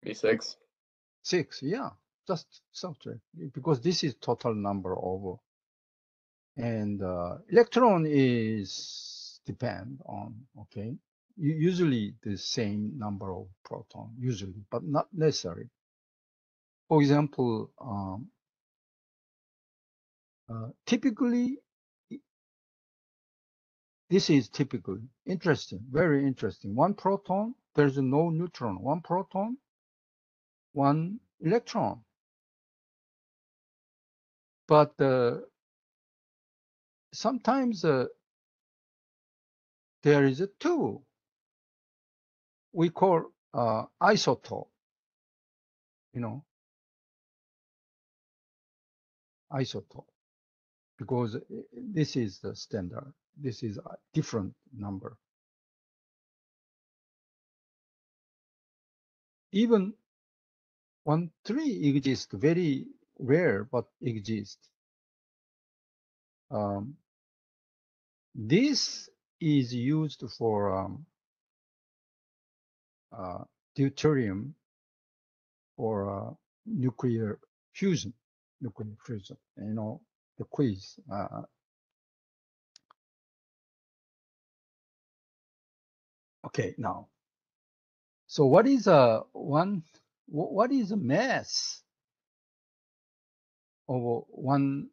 B6. Six, yeah, just subtract uh, because this is total number of and uh, electron is depend on okay usually the same number of proton usually but not necessary. For example um, uh, typically this is typical interesting very interesting. One proton there's no neutron. One proton one electron. But uh, sometimes uh, there is a two we call uh, isotope you know? Isotope because this is the standard. This is a different number. Even one three exists very rare but exist um, this is used for um, uh, deuterium or uh, nuclear fusion, nuclear fusion. You know the quiz. Uh, okay, now. So what is a one? What is a mass of one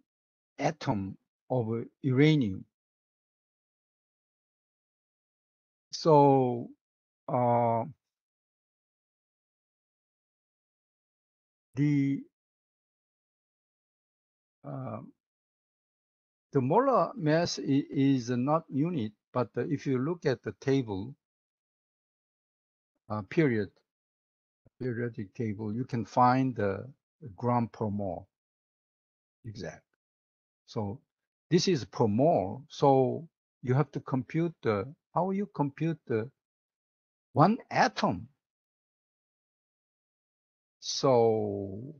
atom of uranium? So uh, the uh, the molar mass is not unit, but uh, if you look at the table, uh, period, periodic table, you can find the gram per mole exact. So this is per mole. So you have to compute the how you compute the one atom. So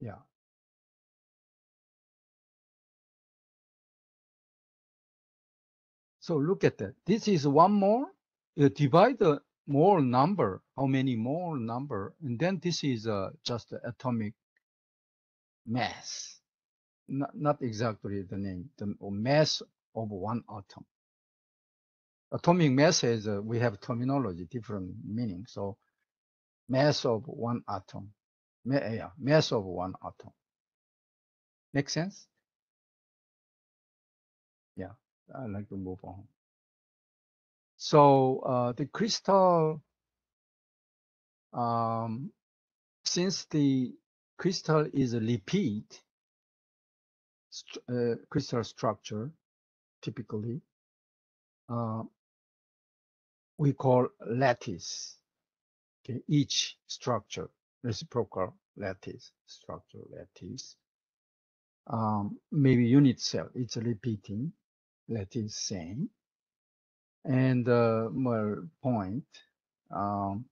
yeah. So look at that. This is one more. You divide the mole number, how many mole number, and then this is uh, just atomic mass. Not, not exactly the name, the mass of one atom. Atomic mass is, uh, we have terminology, different meaning. So mass of one atom. Ma- yeah, mass of one atom. Make sense? Yeah, I'd like to move on. So uh, the crystal, um, since the crystal is a repeat st- uh, crystal structure, typically, uh, we call lattice. Okay, each structure, reciprocal lattice structure, lattice. Um, maybe unit cell, it's a repeating lattice same. And uh, more point. Um,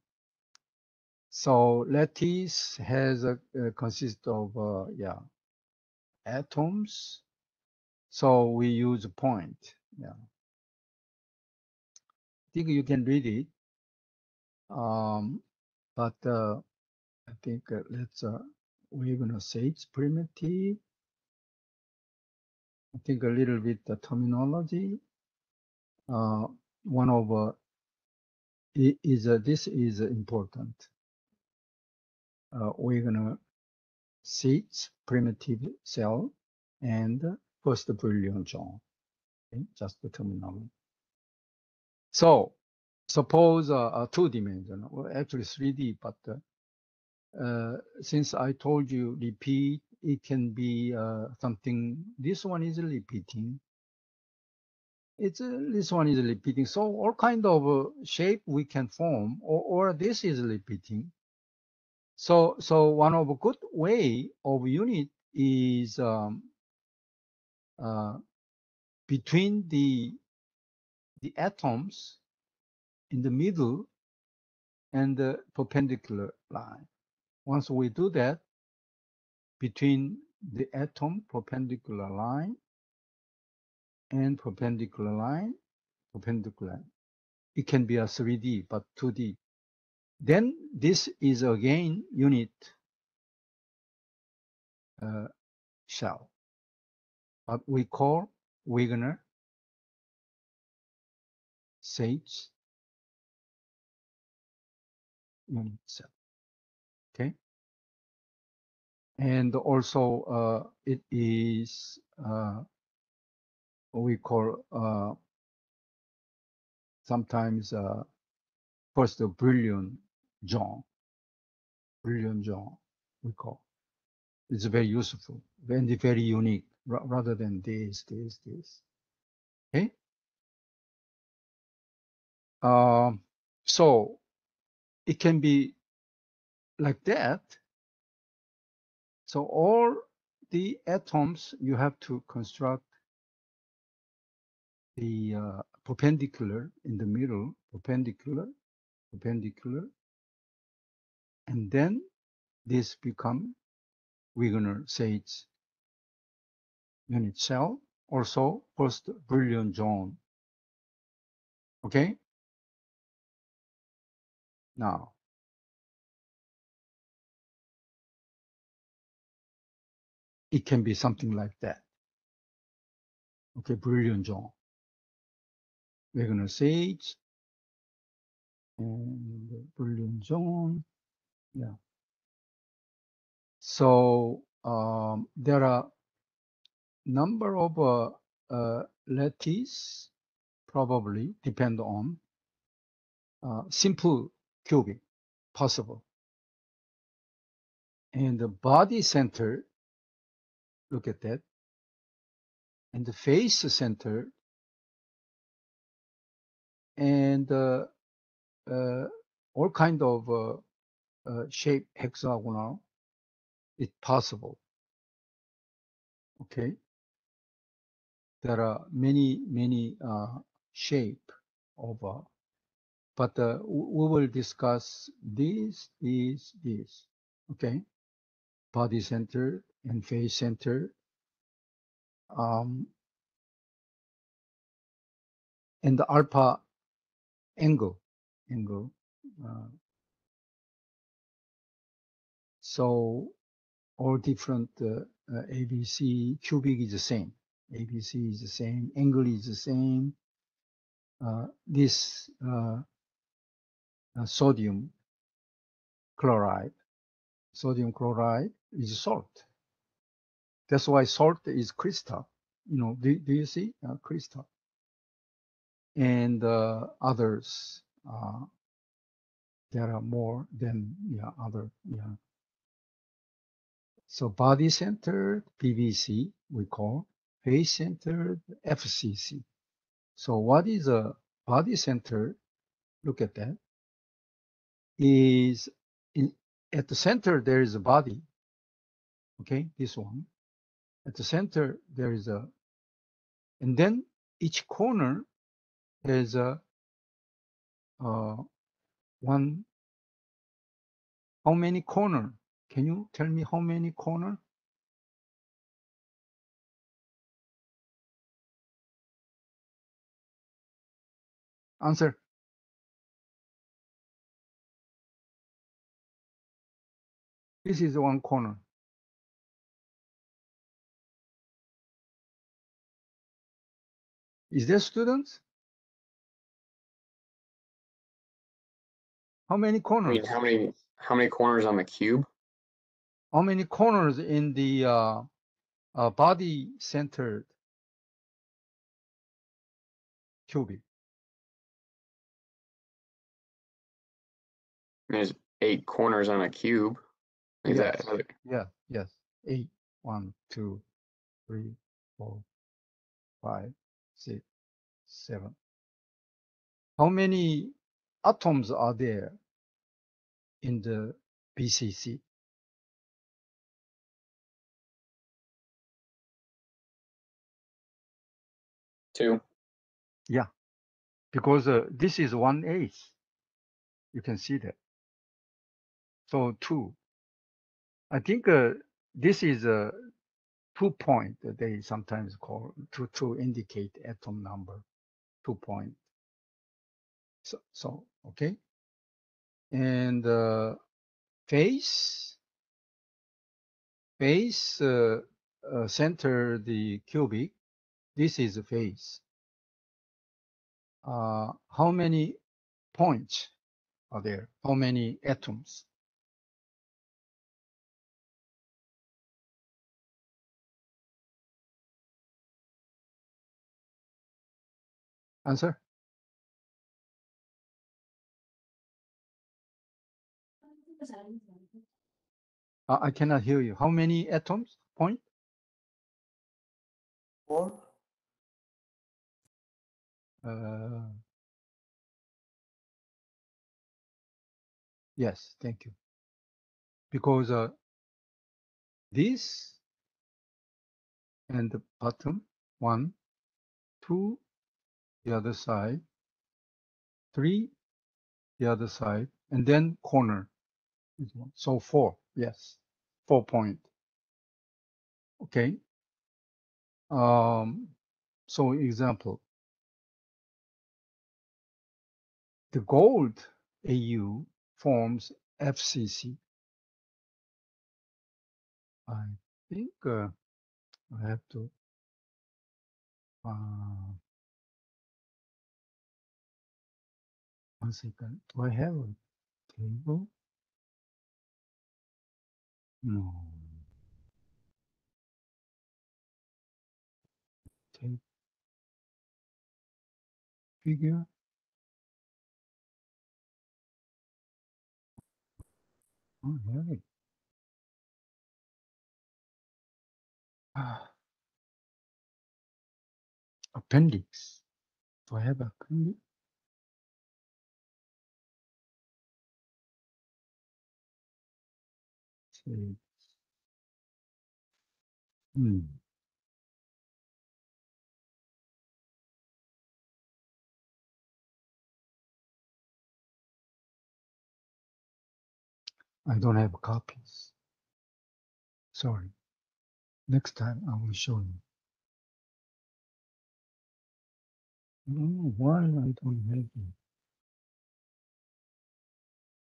so lattice has a uh, consists of uh, yeah atoms. So we use a point. Yeah. I think you can read it. Um, but uh, I think uh, let's uh, we're gonna say it's primitive. I think a little bit the terminology. Uh, one of is this is important. Uh, we're gonna see primitive cell and first Brillouin zone. Okay, just the terminology. So suppose uh, a two dimensional, well, actually 3D, but uh, uh, since I told you repeat, it can be uh, something. This one is repeating. it's uh, this one is repeating. So all kind of uh, shape we can form, or, or this is repeating. So so one of a good way of unit is um, uh, between the the atoms in the middle and the perpendicular line. Once we do that, between the atom perpendicular line and perpendicular line, perpendicular it can be a 3D, but 2D. Then this is again unit uh, shell, what we call Wegener Sage unit cell. Okay. And also uh, it is uh, we call uh, sometimes uh, first Brillouin zone. Brillouin zone we call. It's very useful and very unique rather than this, this, this. Okay. Um, so it can be like that. So all the atoms you have to construct the uh, perpendicular in the middle, perpendicular, perpendicular, and then this become Wigner-Seitz unit cell, also first Brillouin zone. Okay. Now, it can be something like that. Okay, Brillouin zone. Wigner-Seitz and the Brillouin zone. Yeah. So um, there are number of uh, uh, lattice probably depend on uh, simple cubic possible. And the body center, look at that. And the face center and uh, uh, all kind of uh, shape hexagonal, it's possible. Okay. There are many, many uh, shape of uh, but uh, we will discuss this, this, this. Okay, body center and face center. Um, and the alpha angle, angle. Uh, so all different uh, uh, ABC cubic is the same. ABC is the same. Angle is the same. Uh, this uh, uh, sodium chloride. Sodium chloride is salt. That's why salt is crystal. You know, do, do you see uh, crystal? And others, there are more than yeah other yeah. So body centered BCC we call face centered FCC. So what is a body centered? Look at that is in at the center there is a body okay this one at the center there is a and then each corner there's a uh one how many corner can you tell me how many corner answer This is one corner. Is there students? How many I corners? mean, how many how many corners on the cube? How many corners in the uh, uh, body centered cubic? There's eight corners on a cube. Is Yes. that Yeah, yes. Eight, one, two, three, four, five, six, seven. How many atoms are there in the BCC? Two. Because uh, this is one eighth. You can see that. So two. I think uh, this is a two point that they sometimes call to to indicate atom number. Two point. So so okay. And uh, face face uh, uh, center the cubic. This is a face. Uh, how many points are there? How many atoms? Answer? Uh, I cannot hear you. How many atoms? Point? Four. Uh, yes, thank you. Because uh, this and the bottom one, two, the other side, three, the other side, and then corner. So four, yes, four point. Okay. Um, so example, the gold AU forms FCC. I think uh, I have to. Uh, one second. Do I have a table? No. Figure. It. Ah. (sighs) Appendix. Do I have appendix? Hmm. I don't have copies. Sorry. Next time I will show you. Why I don't have it.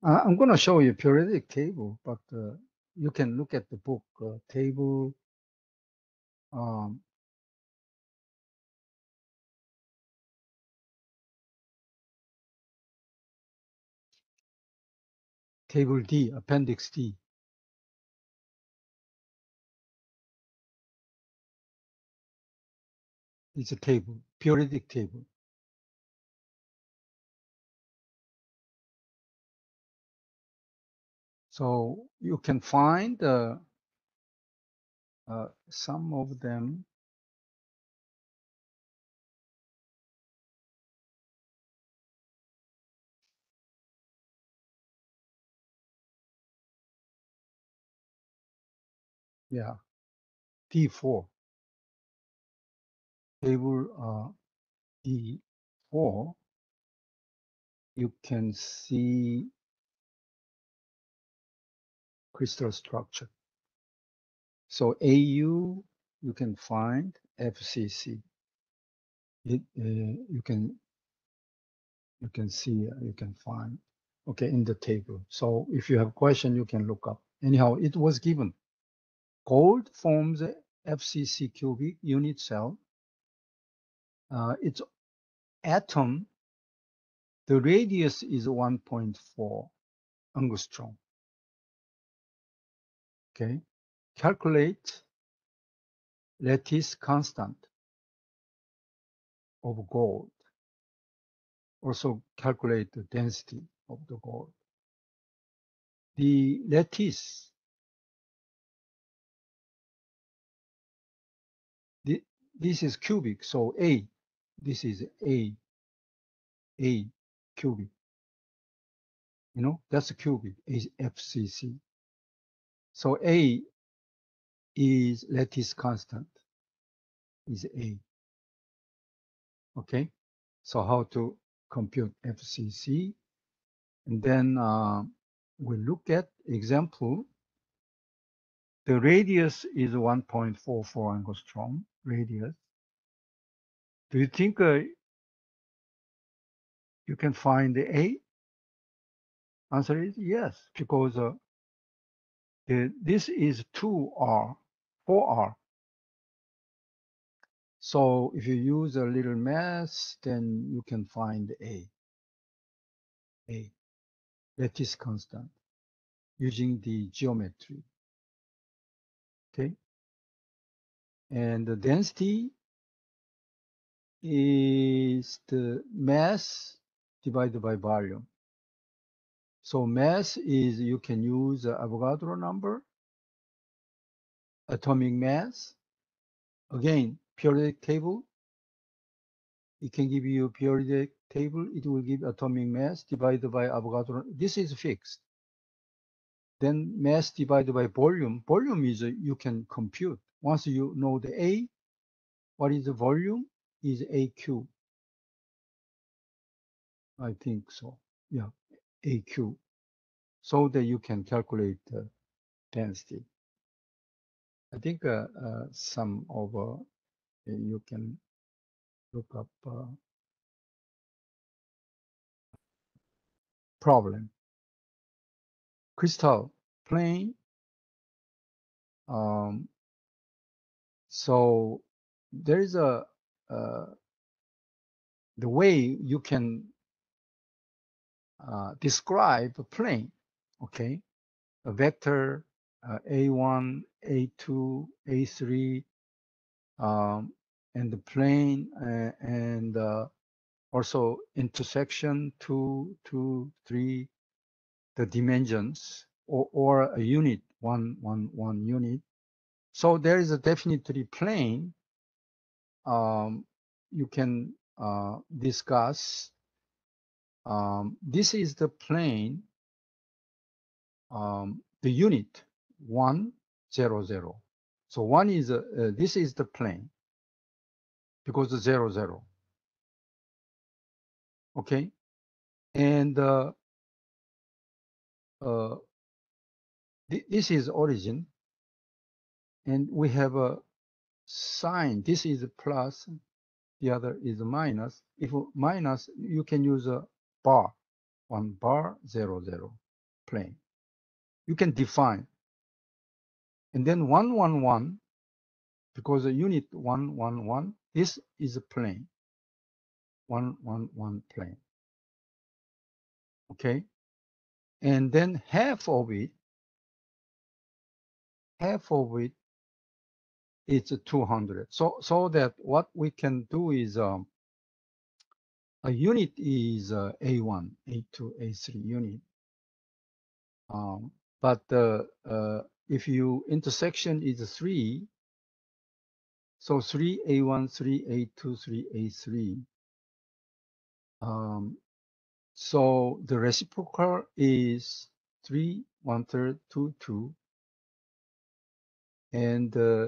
Uh, I'm going to show you periodic table, but uh, you can look at the book uh, table. Um, table D, appendix D. It's a table, periodic table. So you can find uh, uh, some of them. Yeah, D4. Table uh, D4, you can see crystal structure. So AU, you can find FCC. It, uh, you can you can see uh, you can find okay in the table. So if you have question, you can look up. Anyhow, it was given. Gold forms FCC cubic unit cell. Uh, its atom, the radius is 1.4 angstrom. Okay, calculate lattice constant of gold. Also calculate the density of the gold. The lattice, this is cubic, so A, this is A, A cubic. You know, that's a cubic, is FCC. So A is lattice constant, is A. Okay, so how to compute FCC? And then uh, we look at example. The radius is 1.44 angstrom radius. Do you think uh, you can find the A? Answer is yes, because uh, the, this is 2R, 4R. So if you use a little math, then you can find A. A. That is constant using the geometry. Okay. And the density is the mass divided by volume. So mass is you can use Avogadro number, atomic mass. Again, periodic table. It can give you periodic table. It will give atomic mass divided by Avogadro. This is fixed. Then mass divided by volume. Volume is a, you can compute. Once you know the A, what is the volume? Is AQ. I think so. Yeah, AQ. So that you can calculate the density. I think uh, uh, some of uh, you can look up uh, problem. Crystal plane. Um, so there is a uh, the way you can uh, describe a plane. Okay, a vector uh, a1, a2, a3, um, and the plane uh, and uh, also intersection two, two, three, the dimensions or, or a unit, one, one, one unit. So there is a definitely plane um, you can uh, discuss. Um, this is the plane, um, the unit one zero zero. So one is a, uh, this is the plane because the zero zero. Okay, and uh, th this is origin, and we have a sign. This is a plus, the other is a minus. If minus, you can use a bar, one bar zero zero plane. You can define and then 111 because the unit 111 this is a plane 111 plane okay and then half of it half of it is 200 so so that what we can do is um, a unit is uh, a1 a2 a3 unit um, but uh, uh, if you intersection is 3, so 3a1, 3a2, 3a3. Um, so the reciprocal is 3, 1 third, 2, 2. And uh,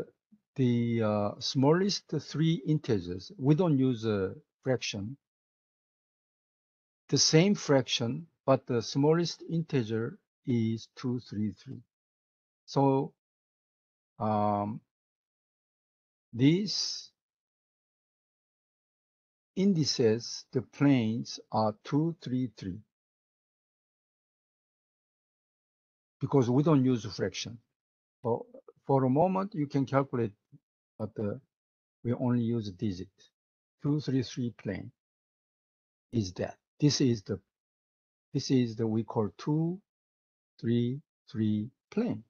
the uh, smallest three integers, we don't use a fraction. The same fraction, but the smallest integer is 2, 3, 3. So um, these indices, the planes are 2, 3, 3. Because we don't use fraction. So for a moment, you can calculate, but uh, we only use digit. 2, 3, 3 plane is that. This is the, this is the, we call 2, 3, 3 plane.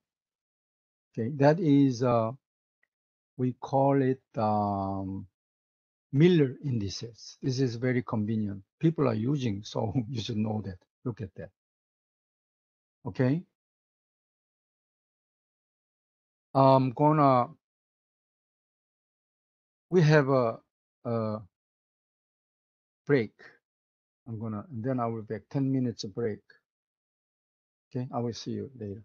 Okay, that is, uh, we call it um, Miller indices. This is very convenient. People are using, so (laughs) you should know that. Look at that. Okay. I'm gonna, we have a, a break. I'm gonna, then I will back 10 minutes break. Okay, I will see you later.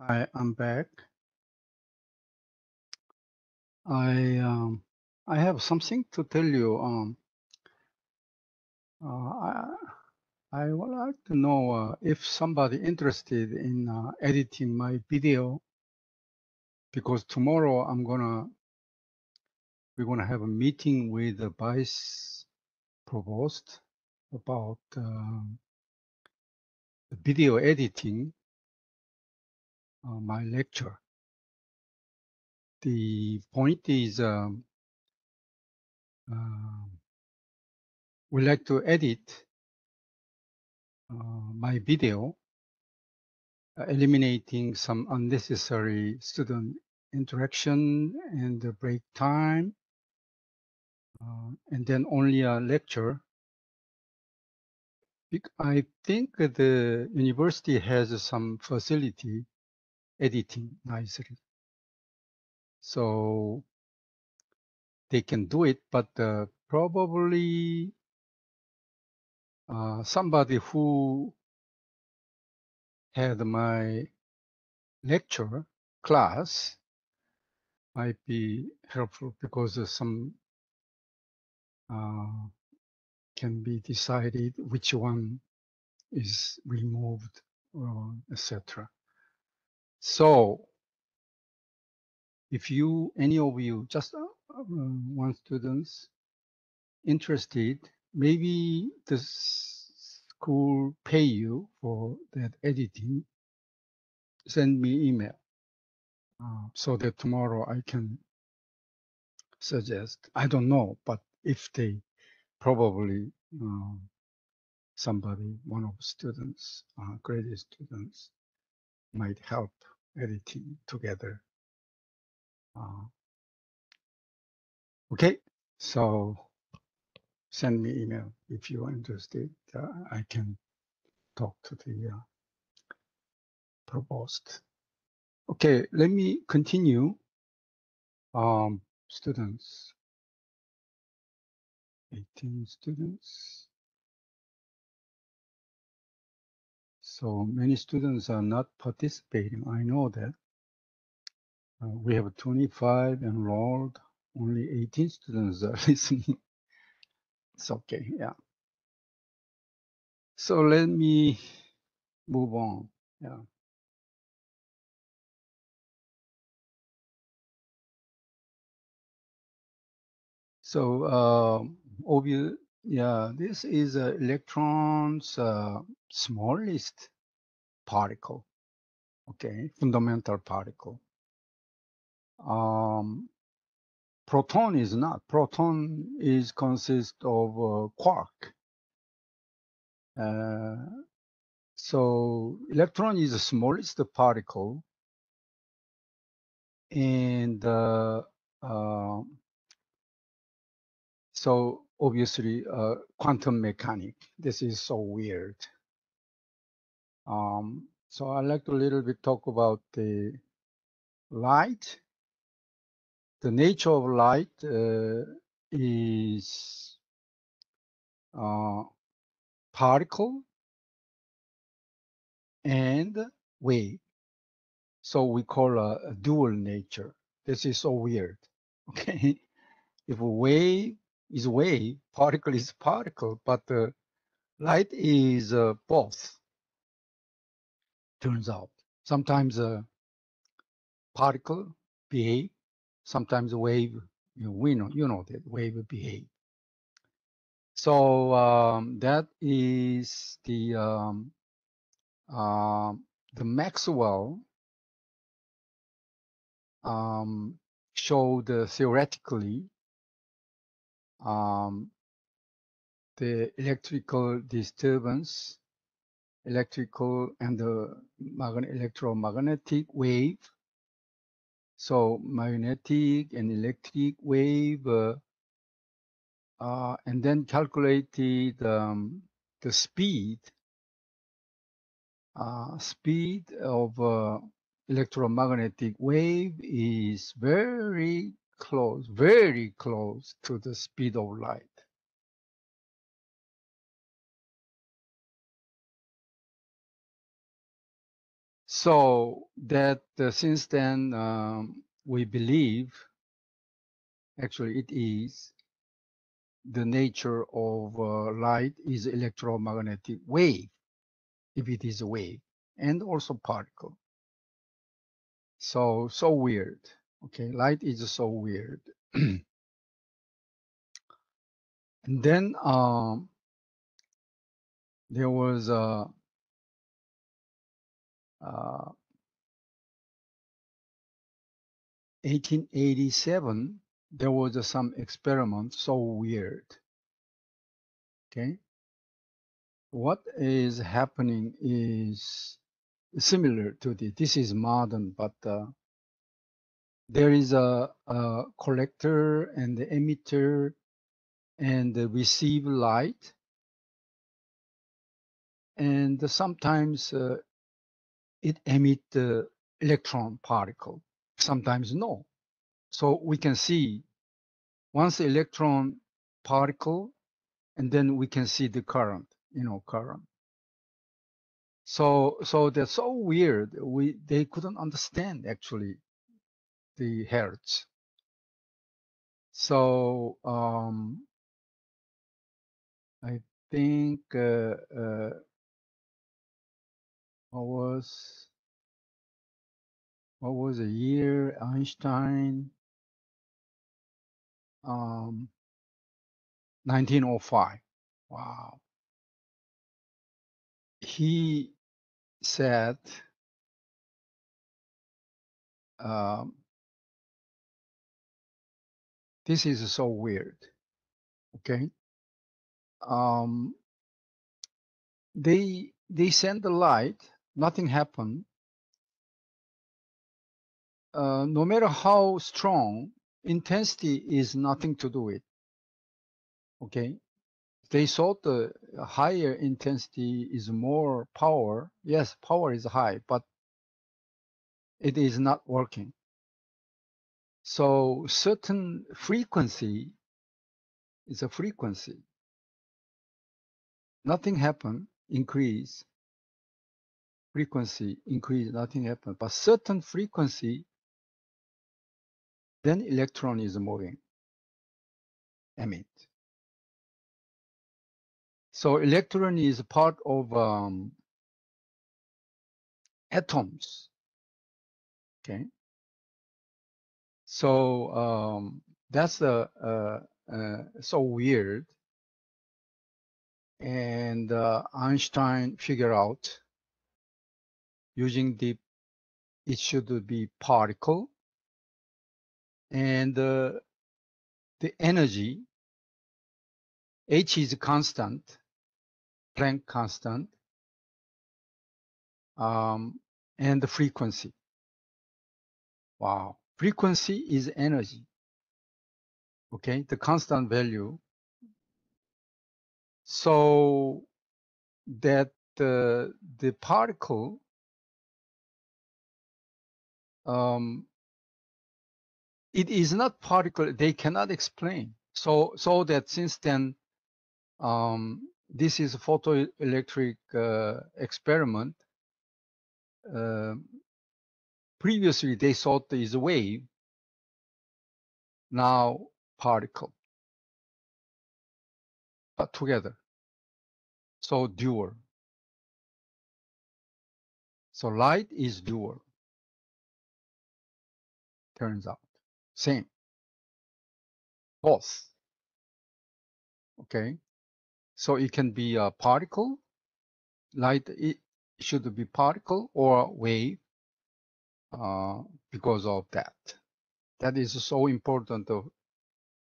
I am back. I um, I have something to tell you. Um, uh, I, I would like to know uh, if somebody interested in uh, editing my video, because tomorrow I'm gonna we're gonna have a meeting with the vice provost about um, the video editing uh, my lecture. The point is, um, um, we like to edit uh, my video, uh, eliminating some unnecessary student interaction and the break time, uh, and then only a lecture. I think the university has some facility editing nicely. So they can do it, but uh, probably uh, somebody who had my lecture class might be helpful because some uh, can be decided which one is removed etc. So if you, any of you, just uh, uh, one students interested, maybe the school pay you for that editing, send me email uh, so that tomorrow I can suggest. I don't know, but if they probably uh, somebody, one of students, uh, graduate students, might help editing together. Uh, okay, so send me email if you are interested. Uh, I can talk to the uh, provost. Okay, let me continue. Um, students, 18 students. So many students are not participating. I know that. Uh, we have 25 enrolled, only 18 students are (laughs) listening. It's okay, yeah. So let me move on. Yeah. So, um, obvious, yeah, this is electron's uh, smallest particle. Okay, fundamental particle. Um, proton is not. Proton is consist of uh, quark. Uh, so electron is the smallest particle, and uh, uh, so obviously uh, quantum mechanic. This is so weird. Um, so I'd like to a little bit talk about the light. The nature of light uh, is uh, particle and wave. So we call a, a dual nature. This is so weird. (laughs) Okay. If a wave is wave, particle is particle, but uh, light is uh, both. Turns out sometimes a particle behave, sometimes a wave. You know, we know you know that wave behave. So um, that is the um, um the Maxwell um, showed uh, theoretically um, the electrical disturbance, electrical and the magnet electromagnetic wave. So magnetic and electric wave, uh, uh, and then calculated um, the speed, uh, speed of uh, electromagnetic wave is very close, very close to the speed of light. So that uh, since then, um, we believe actually it is the nature of uh, light is electromagnetic wave, if it is a wave, and also particle. So, so weird. Okay, light is so weird. (clears throat) and then um, there was a uh, 1887 there was uh, some experiment so weird okay what is happening is similar to this this is modern but uh, there is a, a collector and the emitter and the receive light. And sometimes uh, it emit the electron particle sometimes no. So we can see once electron particle and then we can see the current you know current. So so they're so weird. We they couldn't understand actually the hertz so um i think uh, uh what was what was the year einstein um 1905 wow. He said um, this is so weird okay? Um they they send the light nothing happened. Uh, no matter how strong intensity is nothing to do with okay? They thought the higher intensity is more power. Yes power is high but it is not working so certain frequency is a frequency. Nothing happen increase. Frequency increase nothing happen. But certain frequency then electron is moving. Emit. So electron is part of um, atoms. Okay so um, that's the uh, uh, so weird. And uh, Einstein figured out using the it should be particle. And uh, the energy H is constant Planck constant um, and the frequency. Wow frequency is energy okay? The constant value. So that the the particle um, it is not particle they cannot explain. So so that since then um, this is a photoelectric uh, experiment uh, previously they thought is a wave now particle. But together. So dual. So light is dual. Turns out. Same. Both. Okay? So it can be a particle. Light it should be particle or wave uh, because of that that is so important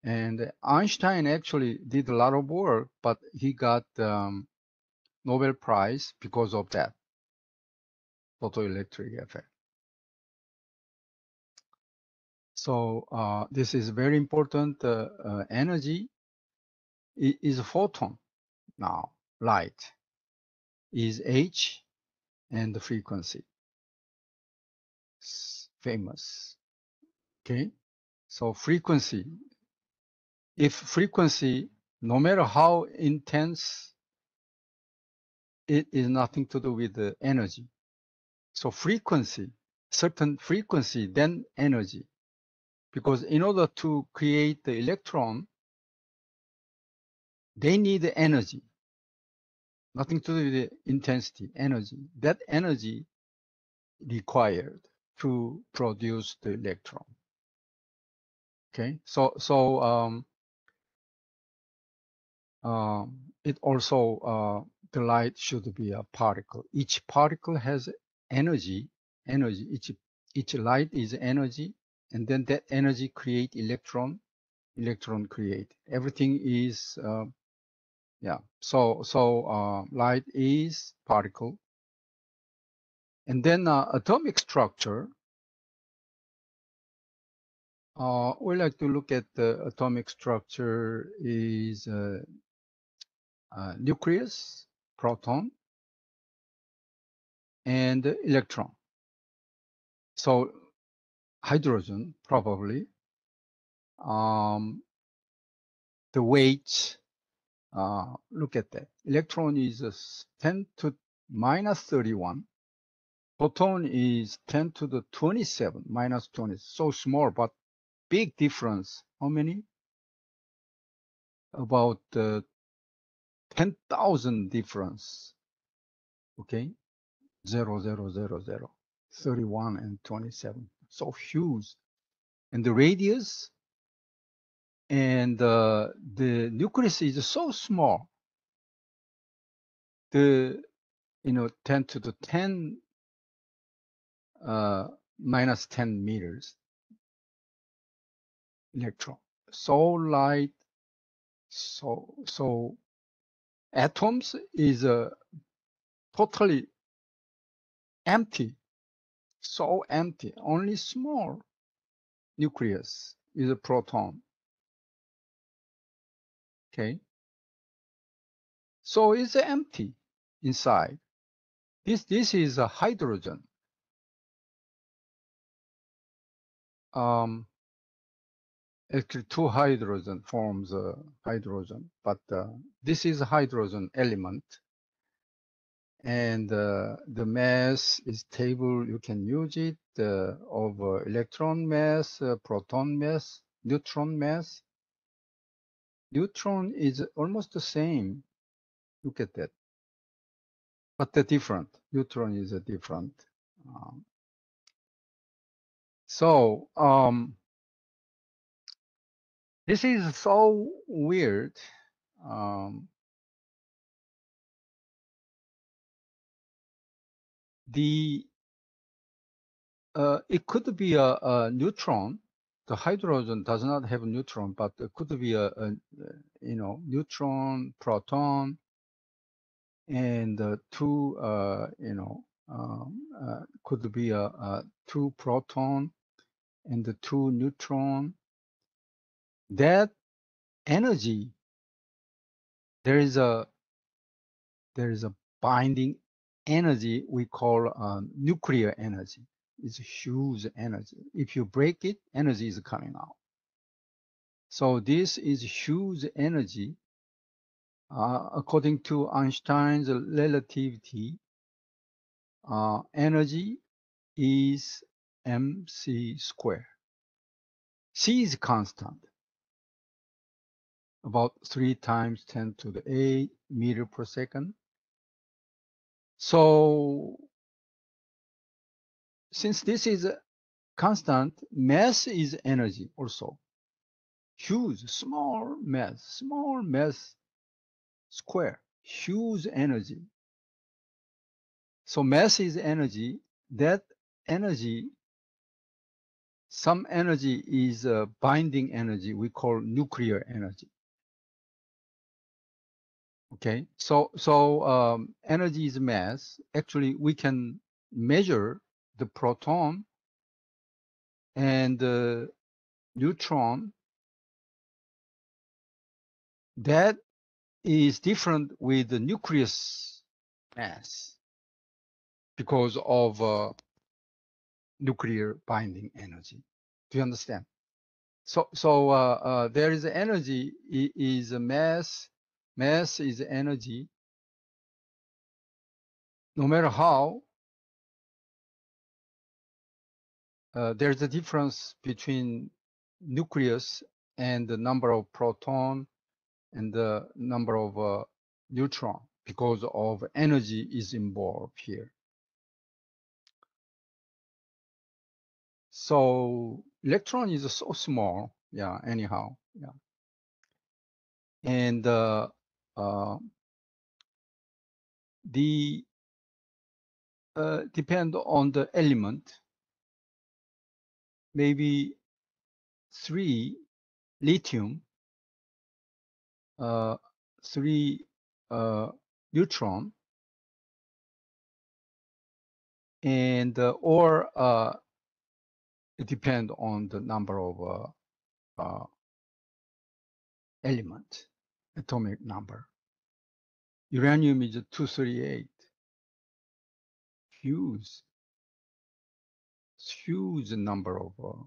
and einstein actually did a lot of work but he got um, nobel prize because of that photoelectric effect so uh, this is very important. Uh, uh, energy is a photon now. Light is H and the frequency. Famous. Okay. So frequency. If frequency, no matter how intense, it is nothing to do with the energy. So frequency, certain frequency, then energy. Because in order to create the electron, they need the energy. Nothing to do with the intensity, energy. That energy required to produce the electron. Okay, so so um, um, it also uh, the light should be a particle. Each particle has energy. Energy. Each each light is energy, and then that energy create electron. Electron create everything is uh, yeah. So so uh, light is particle, and then uh, atomic structure. Uh, we like to look at the atomic structure is uh, uh, nucleus, proton, and electron. So hydrogen probably. Um, the weight, uh, look at that. Electron is uh, 10 to minus 31. Proton is 10 to the 27, minus 20. So small, but big difference. How many? About uh, 10,000 difference. Okay. Zero, zero, zero, zero. 31 and 27. So huge. And the radius and uh, the nucleus is so small. The, you know, 10 to the 10 uh, minus 10 meters electron. So light, so, so atoms is uh, totally empty, so empty. Only small nucleus is a proton. Okay. So it's empty inside. This this is a hydrogen. Um, actually, two hydrogen forms a hydrogen, but uh, this is a hydrogen element. And uh, the mass is table you can use it uh, of uh, electron mass uh, proton mass neutron mass. Neutron is almost the same. Look at that. But they're different. Neutron is a different um, so um, this is so weird um, the uh, it could be a, a, neutron. The hydrogen does not have a neutron, but it could be a, a you know neutron, proton, and uh, two uh, you know um, uh, could be a, a, two proton and the two neutron. That energy there is a there is a binding energy we call uh, nuclear energy. It's huge energy. If you break it, energy is coming out. So this is huge energy. Uh, according to Einstein's relativity, uh, energy is mc square. C is constant, about 3 times 10 to the 8 meter per second. So since this is a constant, mass is energy also. Huge, small mass, small mass square, huge energy. So mass is energy. That energy, some energy is a binding energy we call nuclear energy. Okay, so so um, energy is mass. Actually, we can measure the proton and the neutron. That is different with the nucleus mass because of uh, nuclear binding energy. Do you understand? So so uh, uh, there is energy is a mass Mass is energy. No matter how uh, there's a difference between nucleus and the number of proton and the number of uh, neutron because of energy is involved here. So electron is so small, yeah. Anyhow, yeah, and uh, uh, the uh, depend on the element. Maybe three lithium, uh, three uh, neutron, and uh, or uh, it depend on the number of uh, uh, element, atomic number. Uranium is 238. Huge, huge number of uh,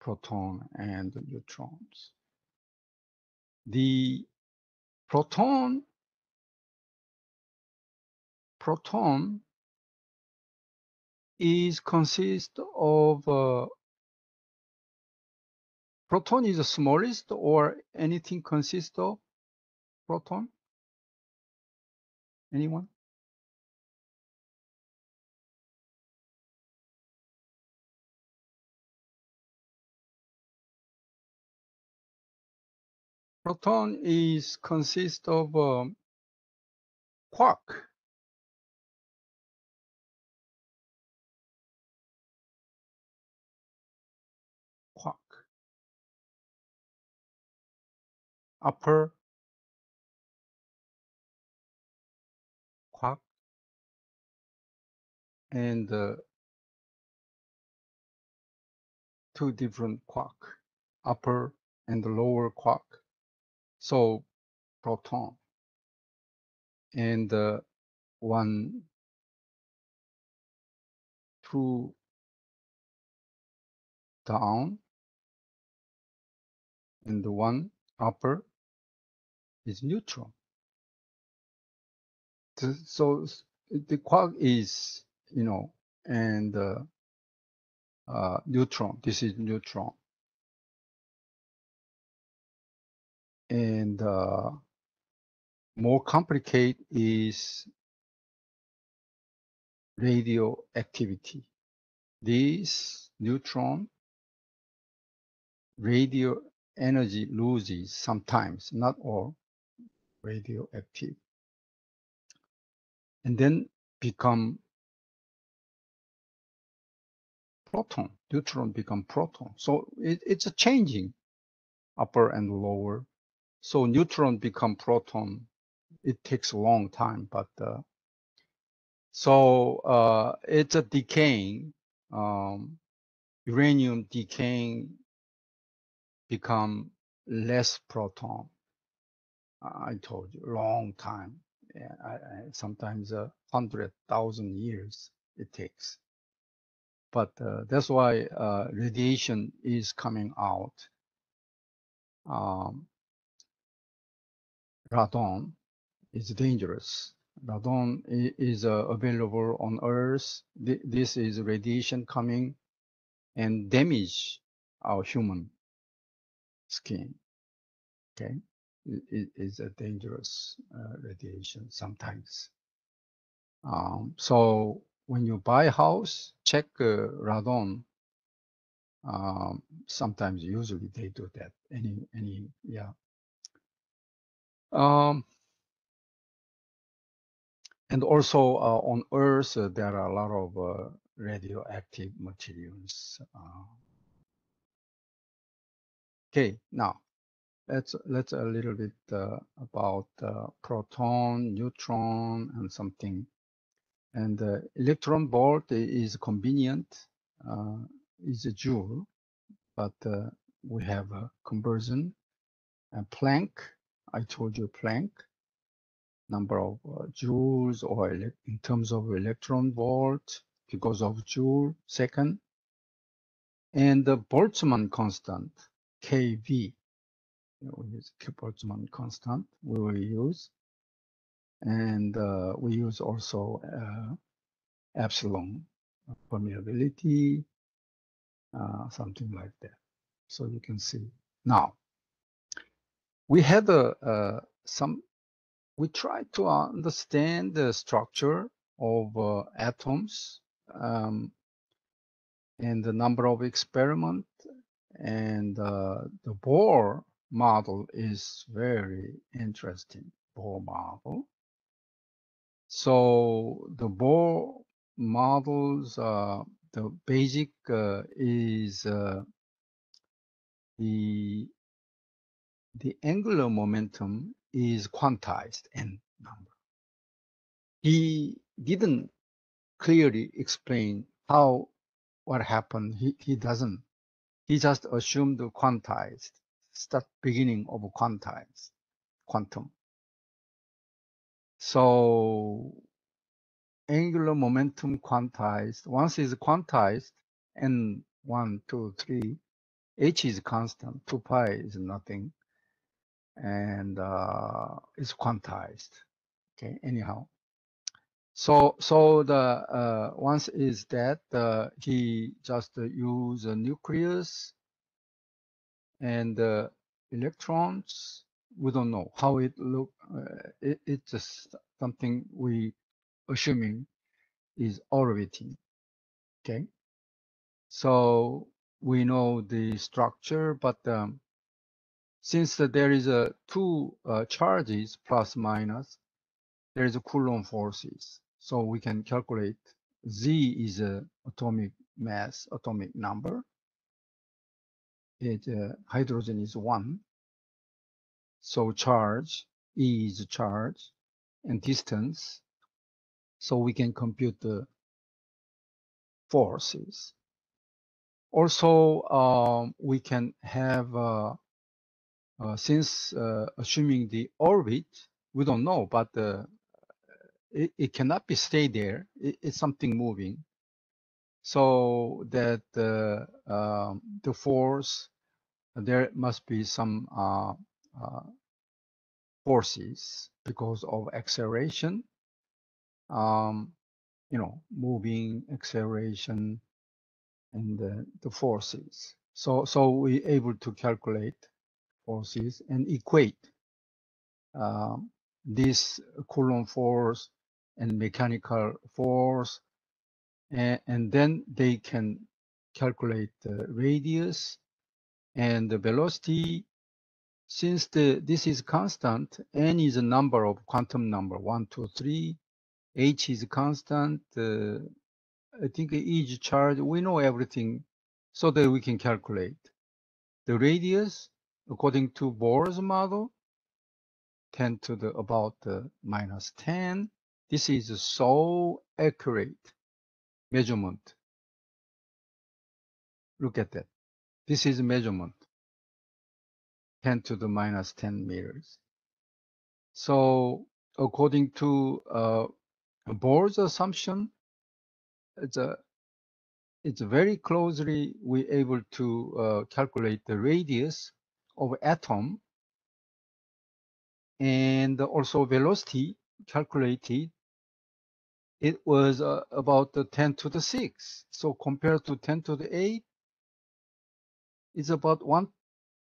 proton and neutrons. The proton proton is consist of uh, proton is the smallest or anything consist of proton? Anyone? Proton is consist of um, quark upper quark and uh, two different quark upper and lower quark so proton and uh, one two down and one upper is neutron. Th- So the quark is, you know, and uh, uh, neutron. This is neutron. And uh, more complicated is radioactivity. This neutron radio energy loses sometimes, not all, radioactive. And then become proton, neutron become proton. So it, it's a changing upper and lower. So neutron become proton. It takes a long time, but uh, so uh, it's a decaying, um, uranium decaying become less proton. I told you, long time. Yeah, I, I, sometimes a hundred thousand years it takes. But uh, that's why uh, radiation is coming out. Um, radon is dangerous. Radon is uh, available on Earth. Th- this is radiation coming and damage our human skin. Okay, it, is a dangerous uh, radiation sometimes. Um, so when you buy a house, check uh, radon. Um, sometimes, usually they do that. Any, any, yeah. Um, and also uh, on Earth, uh, there are a lot of uh, radioactive materials. Uh, okay, now let's let's a little bit uh, about uh, proton, neutron, and something. And uh, electron volt is convenient, uh, is a joule, but uh, we have a conversion. And Planck, I told you Planck, number of uh, joules or in terms of electron volt because of joule second. And the Boltzmann constant, KV, we use K- Boltzmann constant, we will use. And uh, we use also uh, epsilon permeability, uh, something like that. So you can see now. We had a, uh, some. We tried to understand the structure of uh, atoms um, and the number of experiment and uh, the Bohr model is very interesting. Bohr model. So the Bohr models, uh, the basic uh, is uh, the the angular momentum is quantized n number. He didn't clearly explain how what happened. He he doesn't. He just assumed the quantized start beginning of quantized quantum. So angular momentum quantized. Once is quantized, n one, two, three, h is constant, two pi is nothing, and uh, it's quantized. Okay, anyhow. So so the uh, once is that uh, he just use a nucleus and uh, electrons. We don't know how it look. Uh, it, it's just something we assuming is orbiting. Okay. So we know the structure, but um, since there is a two uh, charges plus minus, there is a Coulomb forces. So we can calculate Z is a atomic mass, atomic number. It uh, hydrogen is one. So charge E is charge and distance. So we can compute the forces. Also, um, we can have, uh, uh, since uh, assuming the orbit, we don't know, but uh, it, it cannot be stay there. It, it's something moving. So that uh, um, the force, there must be some uh, uh, forces because of acceleration. Um, you know, moving acceleration and the, the forces. So, so we able to calculate forces and equate um, this Coulomb force and mechanical force, and, and then they can calculate the radius and the velocity. Since the this is constant, n is a number of quantum number one, two, three. H is constant. Uh, I think each charge, we know everything so that we can calculate. The radius, according to Bohr's model, 10 to the about uh, minus 10. This is so accurate measurement. Look at that. This is measurement. 10 to the minus 10 meters. So according to uh, Bohr's assumption, it's a it's very closely we able to uh, calculate the radius of atom and also velocity calculated it was uh, about the 10 to the 6 so compared to 10 to the 8 it's about one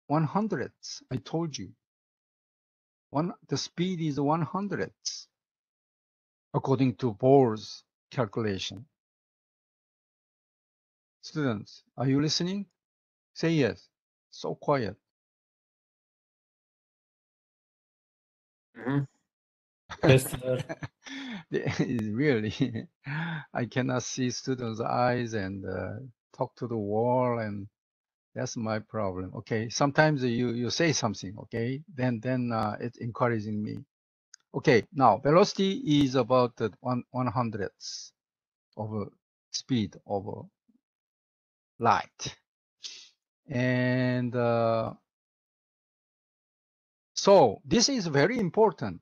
one hundredths i told you one the speed is one hundredths according to bohr's calculation Students, are you listening? Say yes. So quiet. Mhm. Yes, sir. (laughs) It's really, (laughs) I cannot see students' eyes and uh, talk to the wall, and that's my problem. Okay, sometimes you you say something, okay, then then uh, it's encouraging me. Okay, now velocity is about one one hundredths of speed of light. And uh, so this is very important.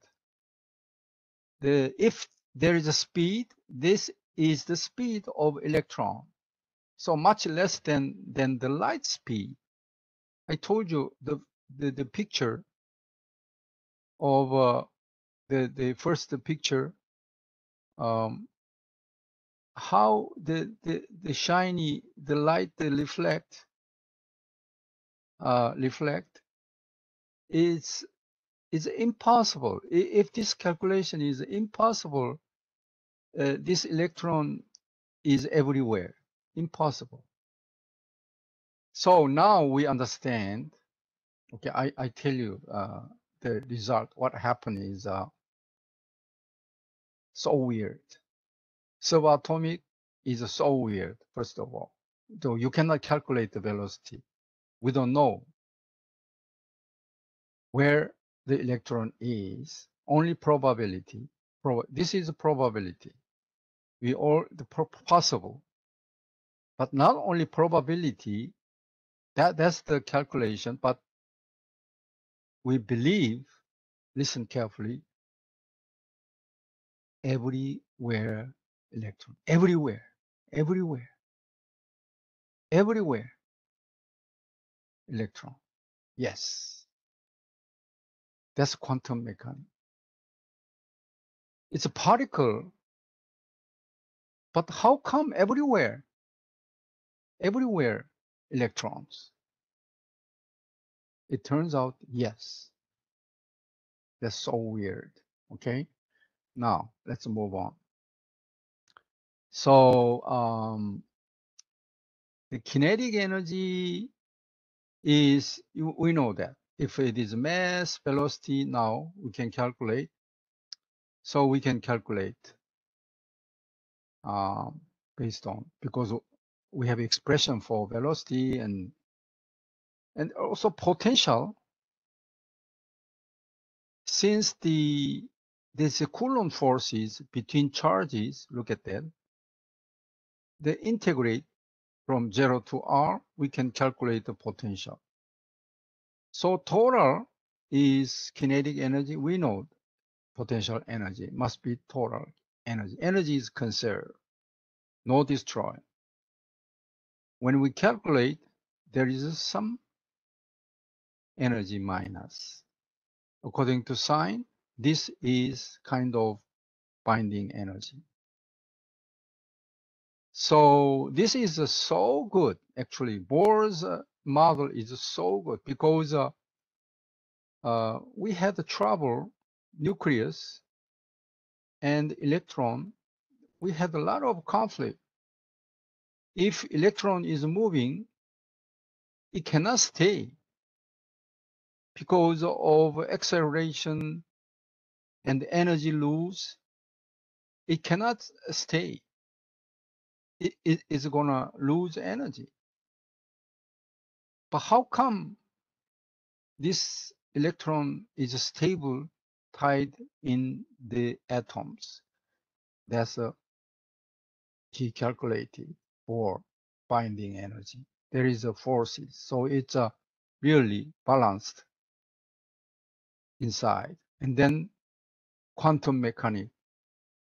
The, if there is a speed, this is the speed of electron. So much less than, than the light speed. I told you the, the, the picture of uh, the, the first picture um, how the, the, the shiny, the light the reflect, uh, reflect is, is impossible. If this calculation is impossible, uh, this electron is everywhere. Impossible. So now we understand. Okay, I, I tell you uh, the result. What happened is uh, so weird. Subatomic is so weird, first of all. Though you cannot calculate the velocity. We don't know where the electron is. Only probability. Prob- this is a probability. We all the possible, but not only probability. That that's the calculation, but we believe. Listen carefully. Everywhere electron. Everywhere. Everywhere. Everywhere. Electron. Yes. That's quantum mechanics. It's a particle. But how come everywhere? Everywhere electrons. It turns out, yes. That's so weird. Okay. Now let's move on. So um, the kinetic energy is we know that if it is mass velocity now we can calculate. So we can calculate um, based on because we have expression for velocity and and also potential. Since the there's Coulomb forces between charges, look at that. They integrate from zero to r, we can calculate the potential. So total is kinetic energy. We know potential energy must be total energy. Energy is conserved, no destroy. When we calculate, there is some energy minus. According to sign, this is kind of binding energy. So this is uh, so good. Actually, Bohr's uh, model is so good because uh, uh, we had the trouble nucleus and electron. We had a lot of conflict. If electron is moving, it cannot stay because of acceleration and energy lose. It cannot stay it, is gonna lose energy. But how come this electron is stable tied in the atoms? That's a he calculated for binding energy. There is a forces, so it's a really balanced inside. And then quantum mechanics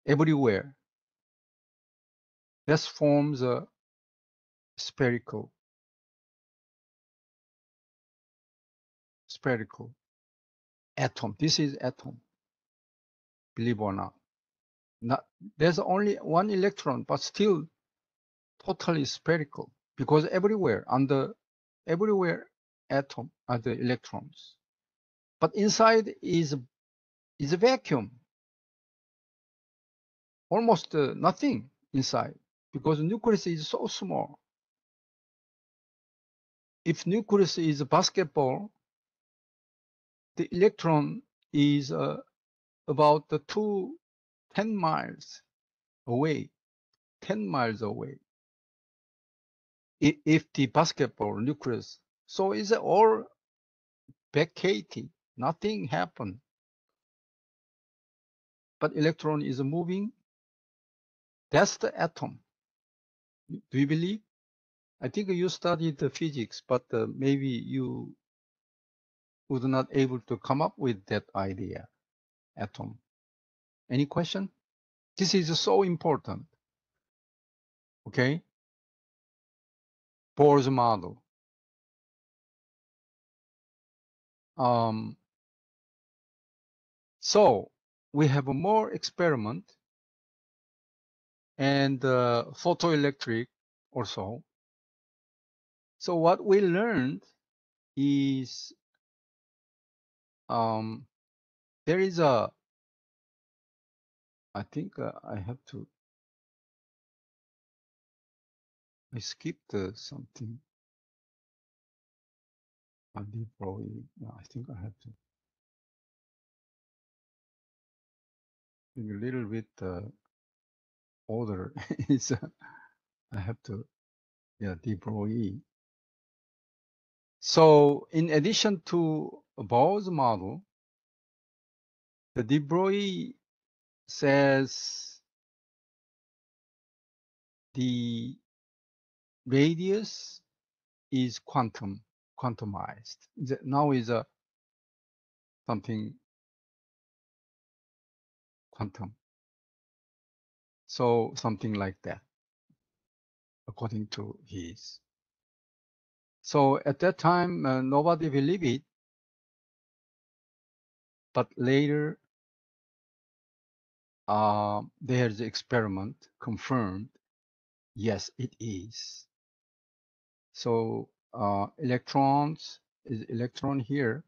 everywhere this forms a spherical spherical atom. This is atom, believe or not. Not there's only one electron, but still totally spherical because everywhere under everywhere atom are the electrons. But inside is is a vacuum. Almost uh, nothing inside because nucleus is so small. If nucleus is a basketball, the electron is uh, about the two, 10 miles away, 10 miles away. If the basketball nucleus, so it's all vacated, nothing happened. But electron is moving. That's the atom. Do you believe? I think you studied the physics, but uh, maybe you was not able to come up with that idea, atom. Any question? This is so important. Okay? Bohr's model. Um, so we have a more experiment. and uh, photoelectric also. So what we learned is um, there is a, I think uh, I have to, I skipped uh, something. I did probably, yeah, I think I have to. A little bit uh, order is, (laughs) uh, I have to, yeah, deploy. So in addition to Bohr's model, the de Broglie says the radius is quantum, quantumized. Now is a something quantum. So something like that, according to his. So at that time, uh, nobody believed it. But later, uh, there's experiment confirmed. Yes, it is. So uh, electrons is electron here,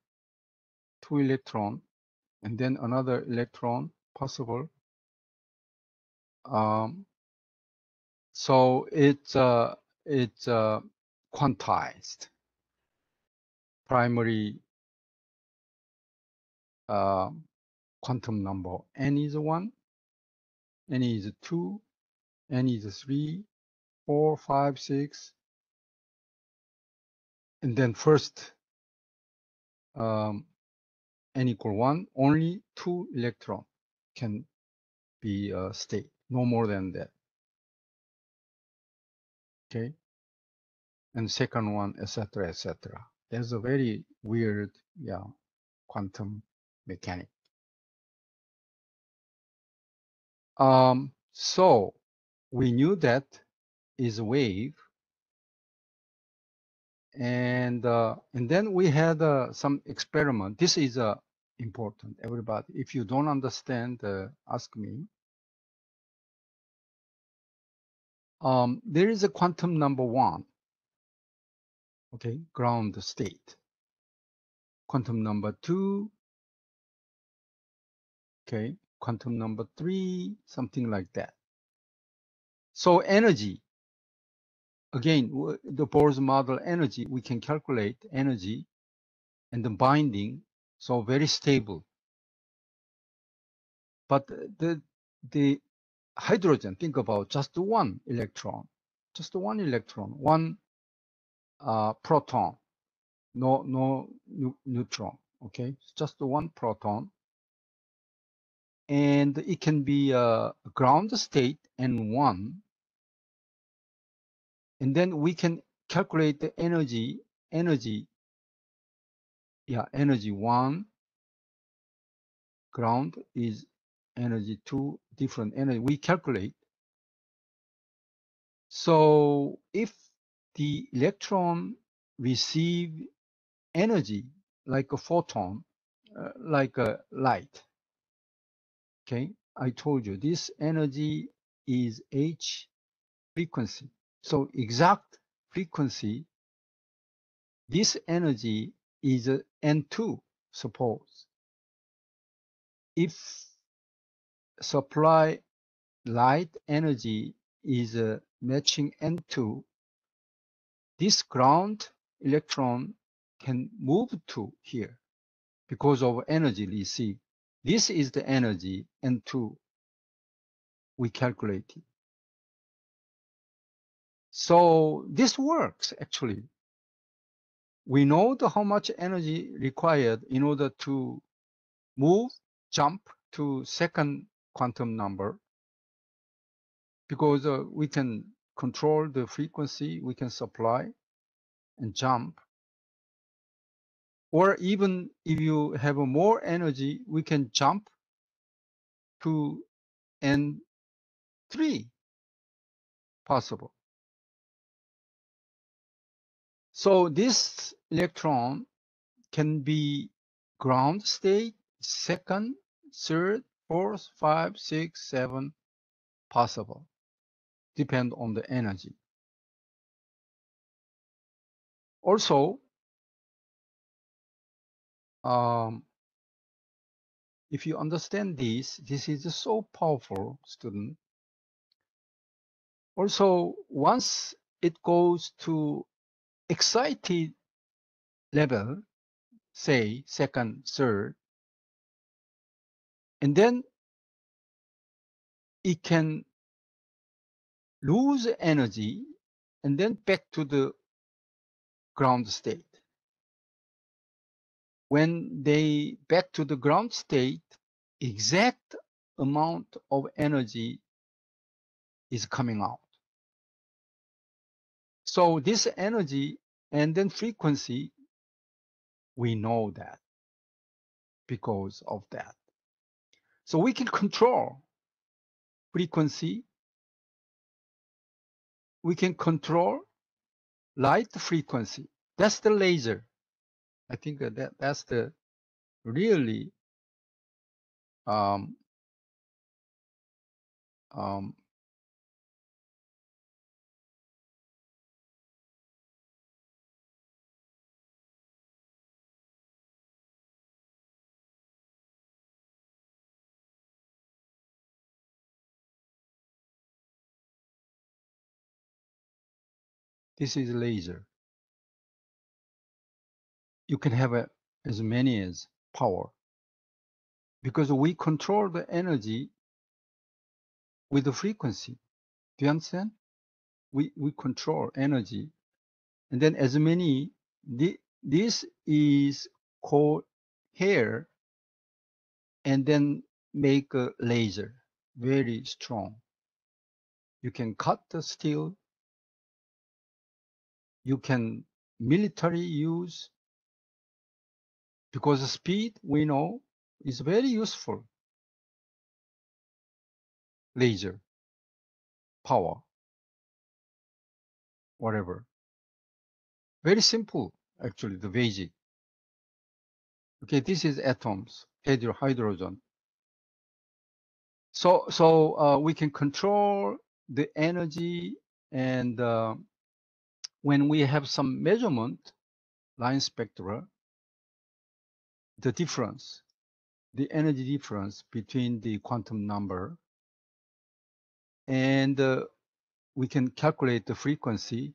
two electron, and then another electron possible. Um, so it's uh, it's uh, quantized. Primary uh, quantum number n is one, n is two, n is three, four, five, six, and then first um, n equal one, only two electron can be a state, no more than that. Okay, and second one, etc., etc. There's a very weird, yeah, quantum mechanic. Um, so we knew that is a wave, and uh, and then we had uh, some experiment. This is uh, important, everybody. If you don't understand, uh, ask me. Um, there is a quantum number one. Okay, ground state. Quantum number two. Okay, quantum number three, something like that. So energy, again, the Bohr's model energy, we can calculate energy and the binding, so very stable. But the the hydrogen, think about just one electron, just one electron, one uh, proton, no no nu- neutron. Okay, just one proton, and it can be a ground state and one, and then we can calculate the energy energy. Yeah, energy one. Ground is energy two different energy we calculate so if the electron receive energy like a photon uh, like a light okay i told you this energy is h frequency so exact frequency this energy is N2, suppose if supply light energy is matching N2, this ground electron can move to here because of energy received. This is the energy N2 we calculated. So this works actually. We know the, how much energy required in order to move, jump to second quantum number. Because uh, we can control the frequency we can supply and jump. Or even if you have more energy we can jump to n3 possible so this electron can be ground state second third fourth, five, six, seven possible. depend on the energy. Also, um, if you understand this, this is so powerful, student. Also, once it goes to excited level, say second, third, and then it can lose energy and then back to the ground state. When they back to the ground state, exact amount of energy is coming out. So this energy and then frequency, we know that because of that. So we can control frequency. We can control light frequency. That's the laser. I think that that- that's the really um, um, this is laser. You can have a, as many as power because we control the energy with the frequency. Do you understand? We we control energy, and then as many. The, this is called hair, and then make a laser very strong. You can cut the steel. You can military use because speed we know is very useful. Laser, power, whatever. Very simple, actually, the basic. Okay, this is atoms, hydro- hydrogen. So, so uh, we can control the energy, and uh, when we have some measurement, line spectra, the difference, the energy difference between the quantum number, and uh, we can calculate the frequency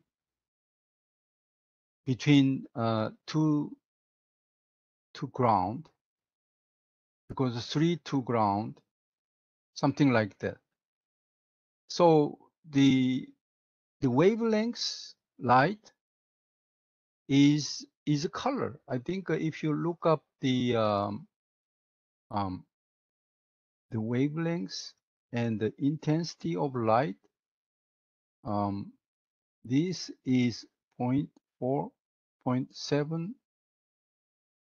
between uh, two to ground because three to ground something like that. So the the wavelengths light is is a color. I think uh, if you look up the um, um the wavelengths and the intensity of light um this is 0.4 0.7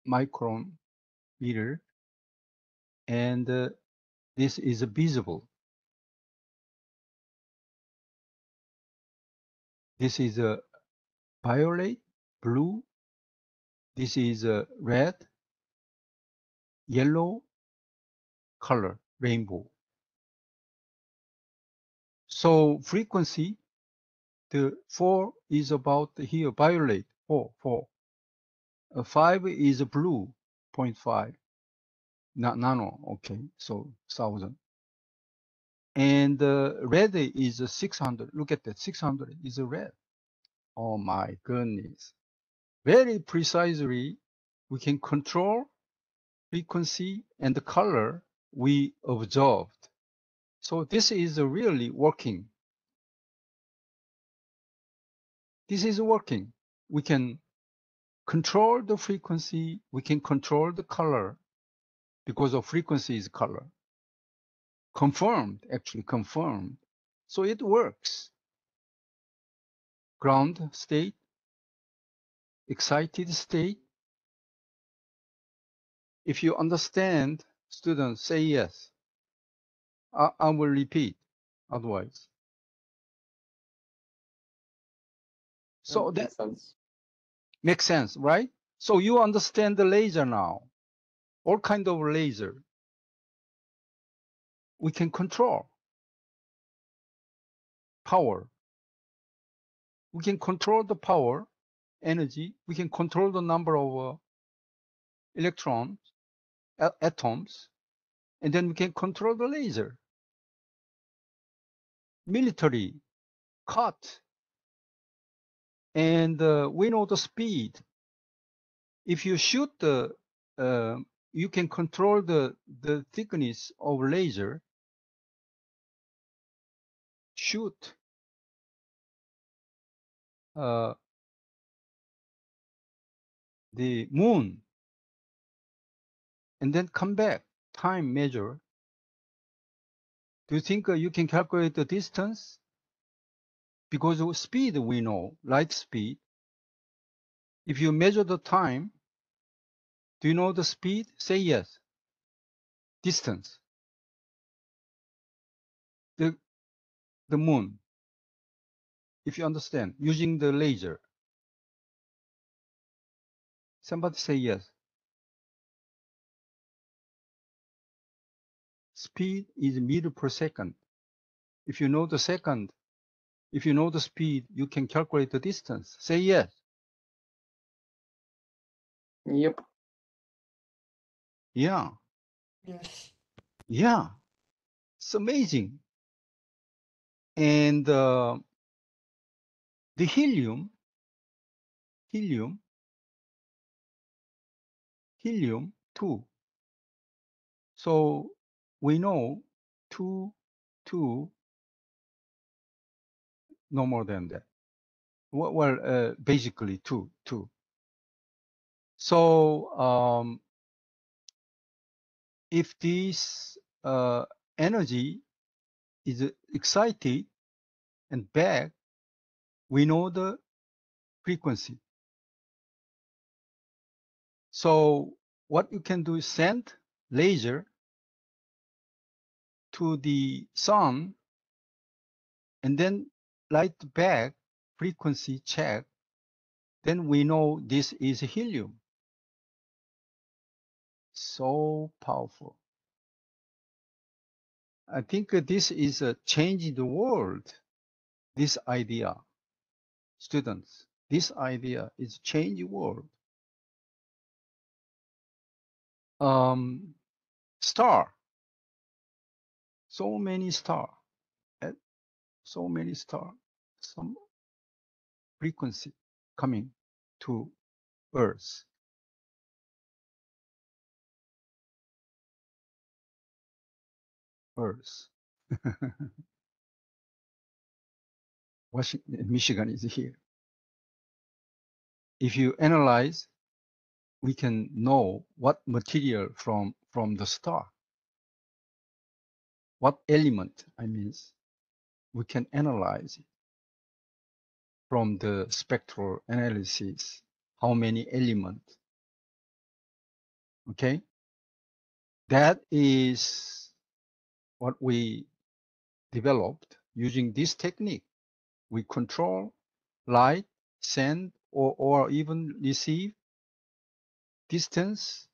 micron meter and uh, this is visible. This is a violet blue this is a red yellow color rainbow. So frequency the four is about here violet four four. Uh, five is blue 0.5 Na- nano okay so thousand. And uh, red is a 600 look at that 600 is a red oh my goodness. Very precisely we can control frequency and the color we observed. So this is really working. This is working. We can control the frequency we can control the color because of frequency is color. Confirmed actually confirmed. So it works ground state excited state. If you understand students say yes. I, I will repeat otherwise. So that makes sense. makes sense right? So you understand the laser now. All kind of laser. We can control power. We can control the power, energy. We can control the number of uh, electrons, atoms, and then we can control the laser. Military, cut, and uh, we know the speed. If you shoot the, uh, you can control the the thickness of laser. Shoot. The moon and then come back time measure. Do you think uh, you can calculate the distance? Because of speed we know light speed. If you measure the time do you know the speed? Say yes. Distance. The the moon if you understand using the laser. Somebody say yes. Speed is meter per second. If you know the second if you know the speed you can calculate the distance. Say yes. Yep. yeah. Yes. Yeah, it's amazing. And uh, the helium, helium, helium 2. So we know 2, 2, no more than that. Well, uh, basically 2, 2. So um, if this uh, energy is excited and back, we know the frequency. So what you can do is send laser to the sun and then light back frequency check. Then we know this is helium. So powerful. I think this is a change the world. This idea, students, this idea is change world. Um, star, so many star, eh, so many star, some frequency coming to Earth. Earth. (laughs) Western Michigan is here. If you analyze, we can know what material from from the star, what element, I mean, we can analyze from the spectral analysis, how many elements. Okay, that is what we developed using this technique. We control light, send, or, or even receive distance.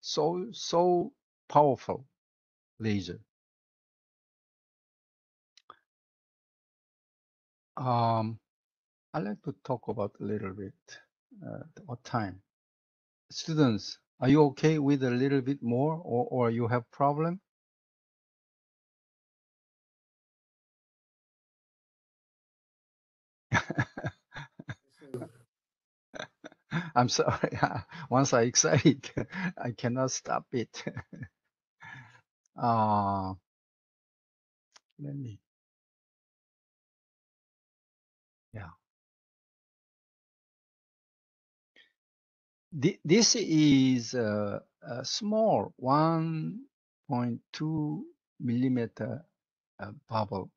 So, so powerful laser. Um, I'd like to talk about a little bit uh, what time. Students, are you okay with a little bit more or, or you have problem? (laughs) I'm sorry. (laughs) Once I excite, (laughs) I cannot stop it. uh, let me. Yeah. Thi- This is a, a small 1.2 millimeter uh, bubble,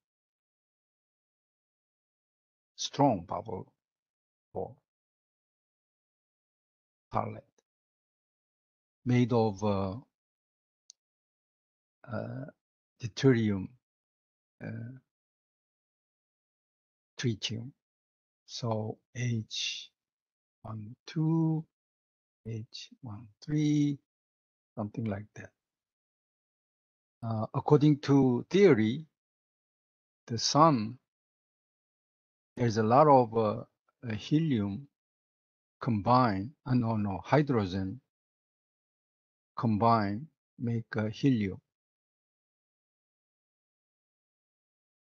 strong bubble ball palette made of uh, uh, deuterium uh, tritium. So H12, H13, something like that. Uh, according to theory, the sun, there's a lot of uh, uh, helium combined, uh, no, no, hydrogen combined make uh, helium.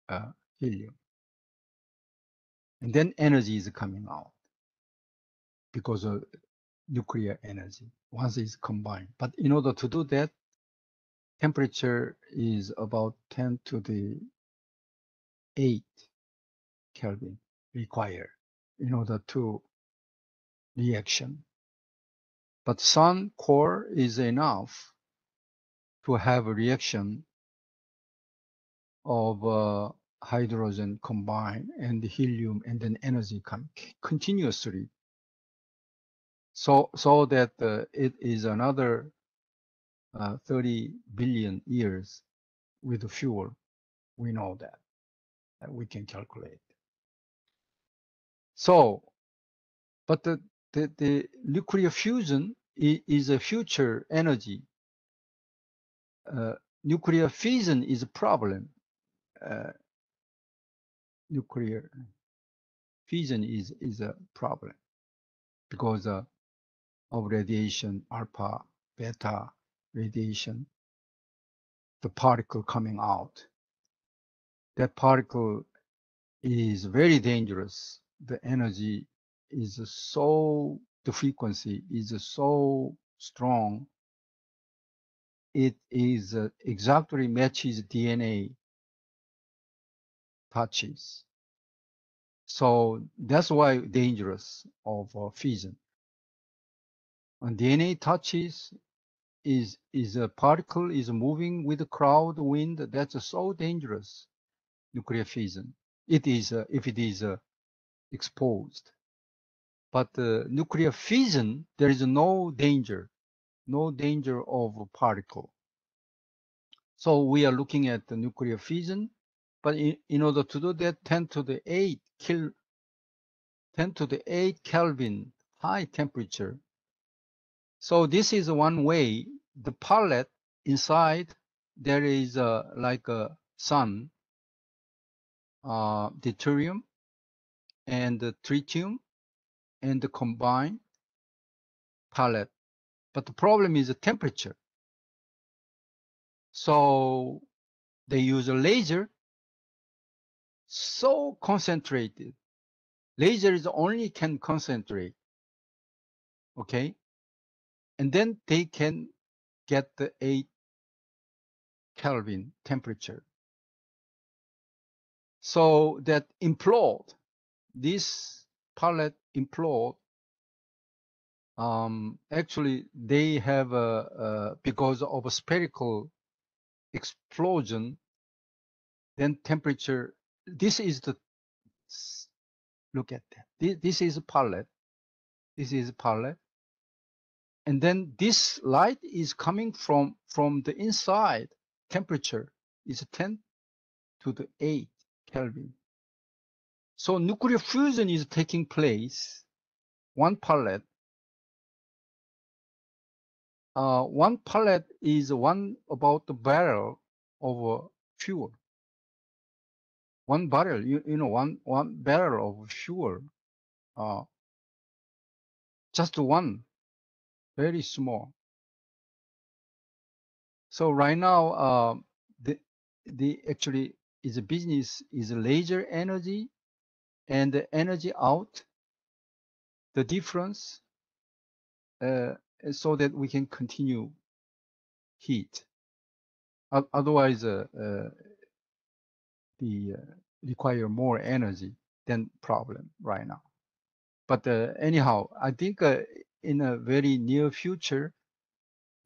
Uh, helium. And then energy is coming out because of nuclear energy once it's combined. But in order to do that, temperature is about 10 to the 8 Kelvin required in order to reaction. But sun core is enough to have a reaction of uh, hydrogen combined and helium and then energy come continuously. So, so that uh, it is another uh, 30 billion years with fuel. We know that, that we can calculate. So, but the, the, the nuclear fusion i- is a future energy. Uh, nuclear fission is a problem. Uh, nuclear fission is, is a problem because uh, of radiation, alpha, beta radiation, the particle coming out. That particle is very dangerous. The energy is so, the frequency is so strong. It is uh, exactly matches DNA touches. So that's why dangerous of uh, fission. When DNA touches is is a particle is moving with the crowd wind. That's so dangerous. Nuclear fission. It is uh, if it is uh, exposed. But uh, nuclear fission, there is no danger, no danger of a particle. So we are looking at the nuclear fission, but in, in order to do that, 10 to the 8 kil, 10 to the 8 Kelvin high temperature. So this is one way. The pellet inside there is a, like a sun, uh, deuterium, and the tritium, and the combined pellet. But the problem is the temperature. So they use a laser so concentrated. Lasers only can concentrate. Okay. And then they can get the 8 Kelvin temperature. So that implode, this pellet implode, um, actually they have a, a because of a spherical explosion, then temperature, this is the, look at that. This, this is a pellet. This is a pellet. And then this light is coming from, from the inside. Temperature is 10 to the 8 Kelvin. So nuclear fusion is taking place. One pellet. Uh, one pellet is one about the barrel of fuel. One barrel, you, you know, one one barrel of fuel. Uh, just one, very small. So right now, uh, the the actually is a business is laser energy, and the energy out, the difference, uh, so that we can continue heat. Otherwise, uh, uh, the uh, require more energy than problem right now. But uh, anyhow, I think uh, in a very near future,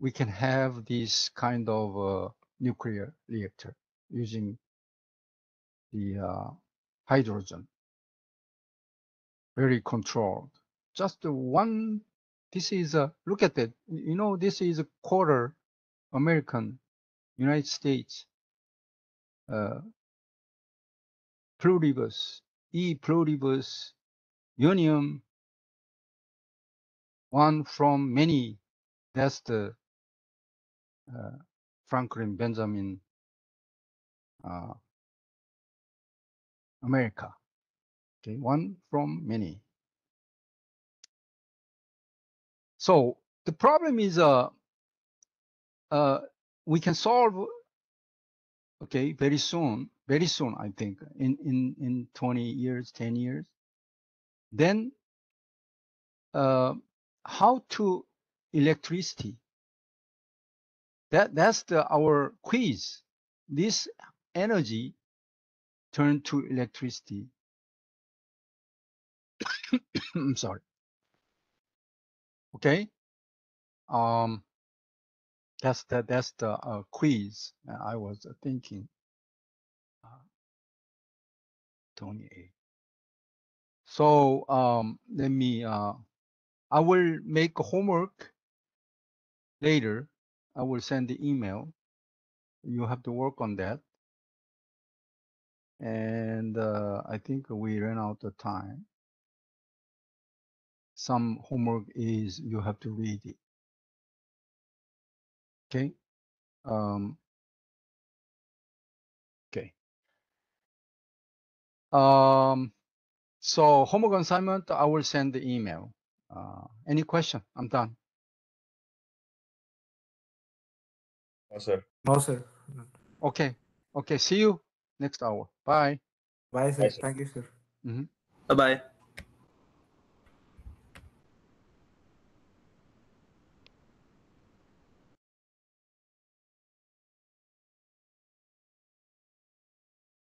we can have this kind of nuclear reactor using the hydrogen, very controlled. Just one. This is a look at that. You know, this is a quarter American, United States. Uh, pluribus, e pluribus unium, one from many. That's the uh, Franklin Benjamin uh, America. Okay, one from many. So the problem is uh, uh, we can solve okay very soon, very soon I think in in in 20 years, 10 years. Then uh, how to electricity that that's the our quiz this energy turned to electricity (coughs) i'm sorry. Okay? Um that's the that's the uh, quiz i was uh, thinking. Uh, 28 so um let me uh i will make homework later. I will send the email. You have to work on that. And uh, i think we ran out of time some homework is you have to read it okay um okay um so homework assignment i will send the email uh any question i'm done No, sir. No, sir. okay okay see you next hour bye Bye, sir. Bye, sir. Thank you, sir. Bye bye.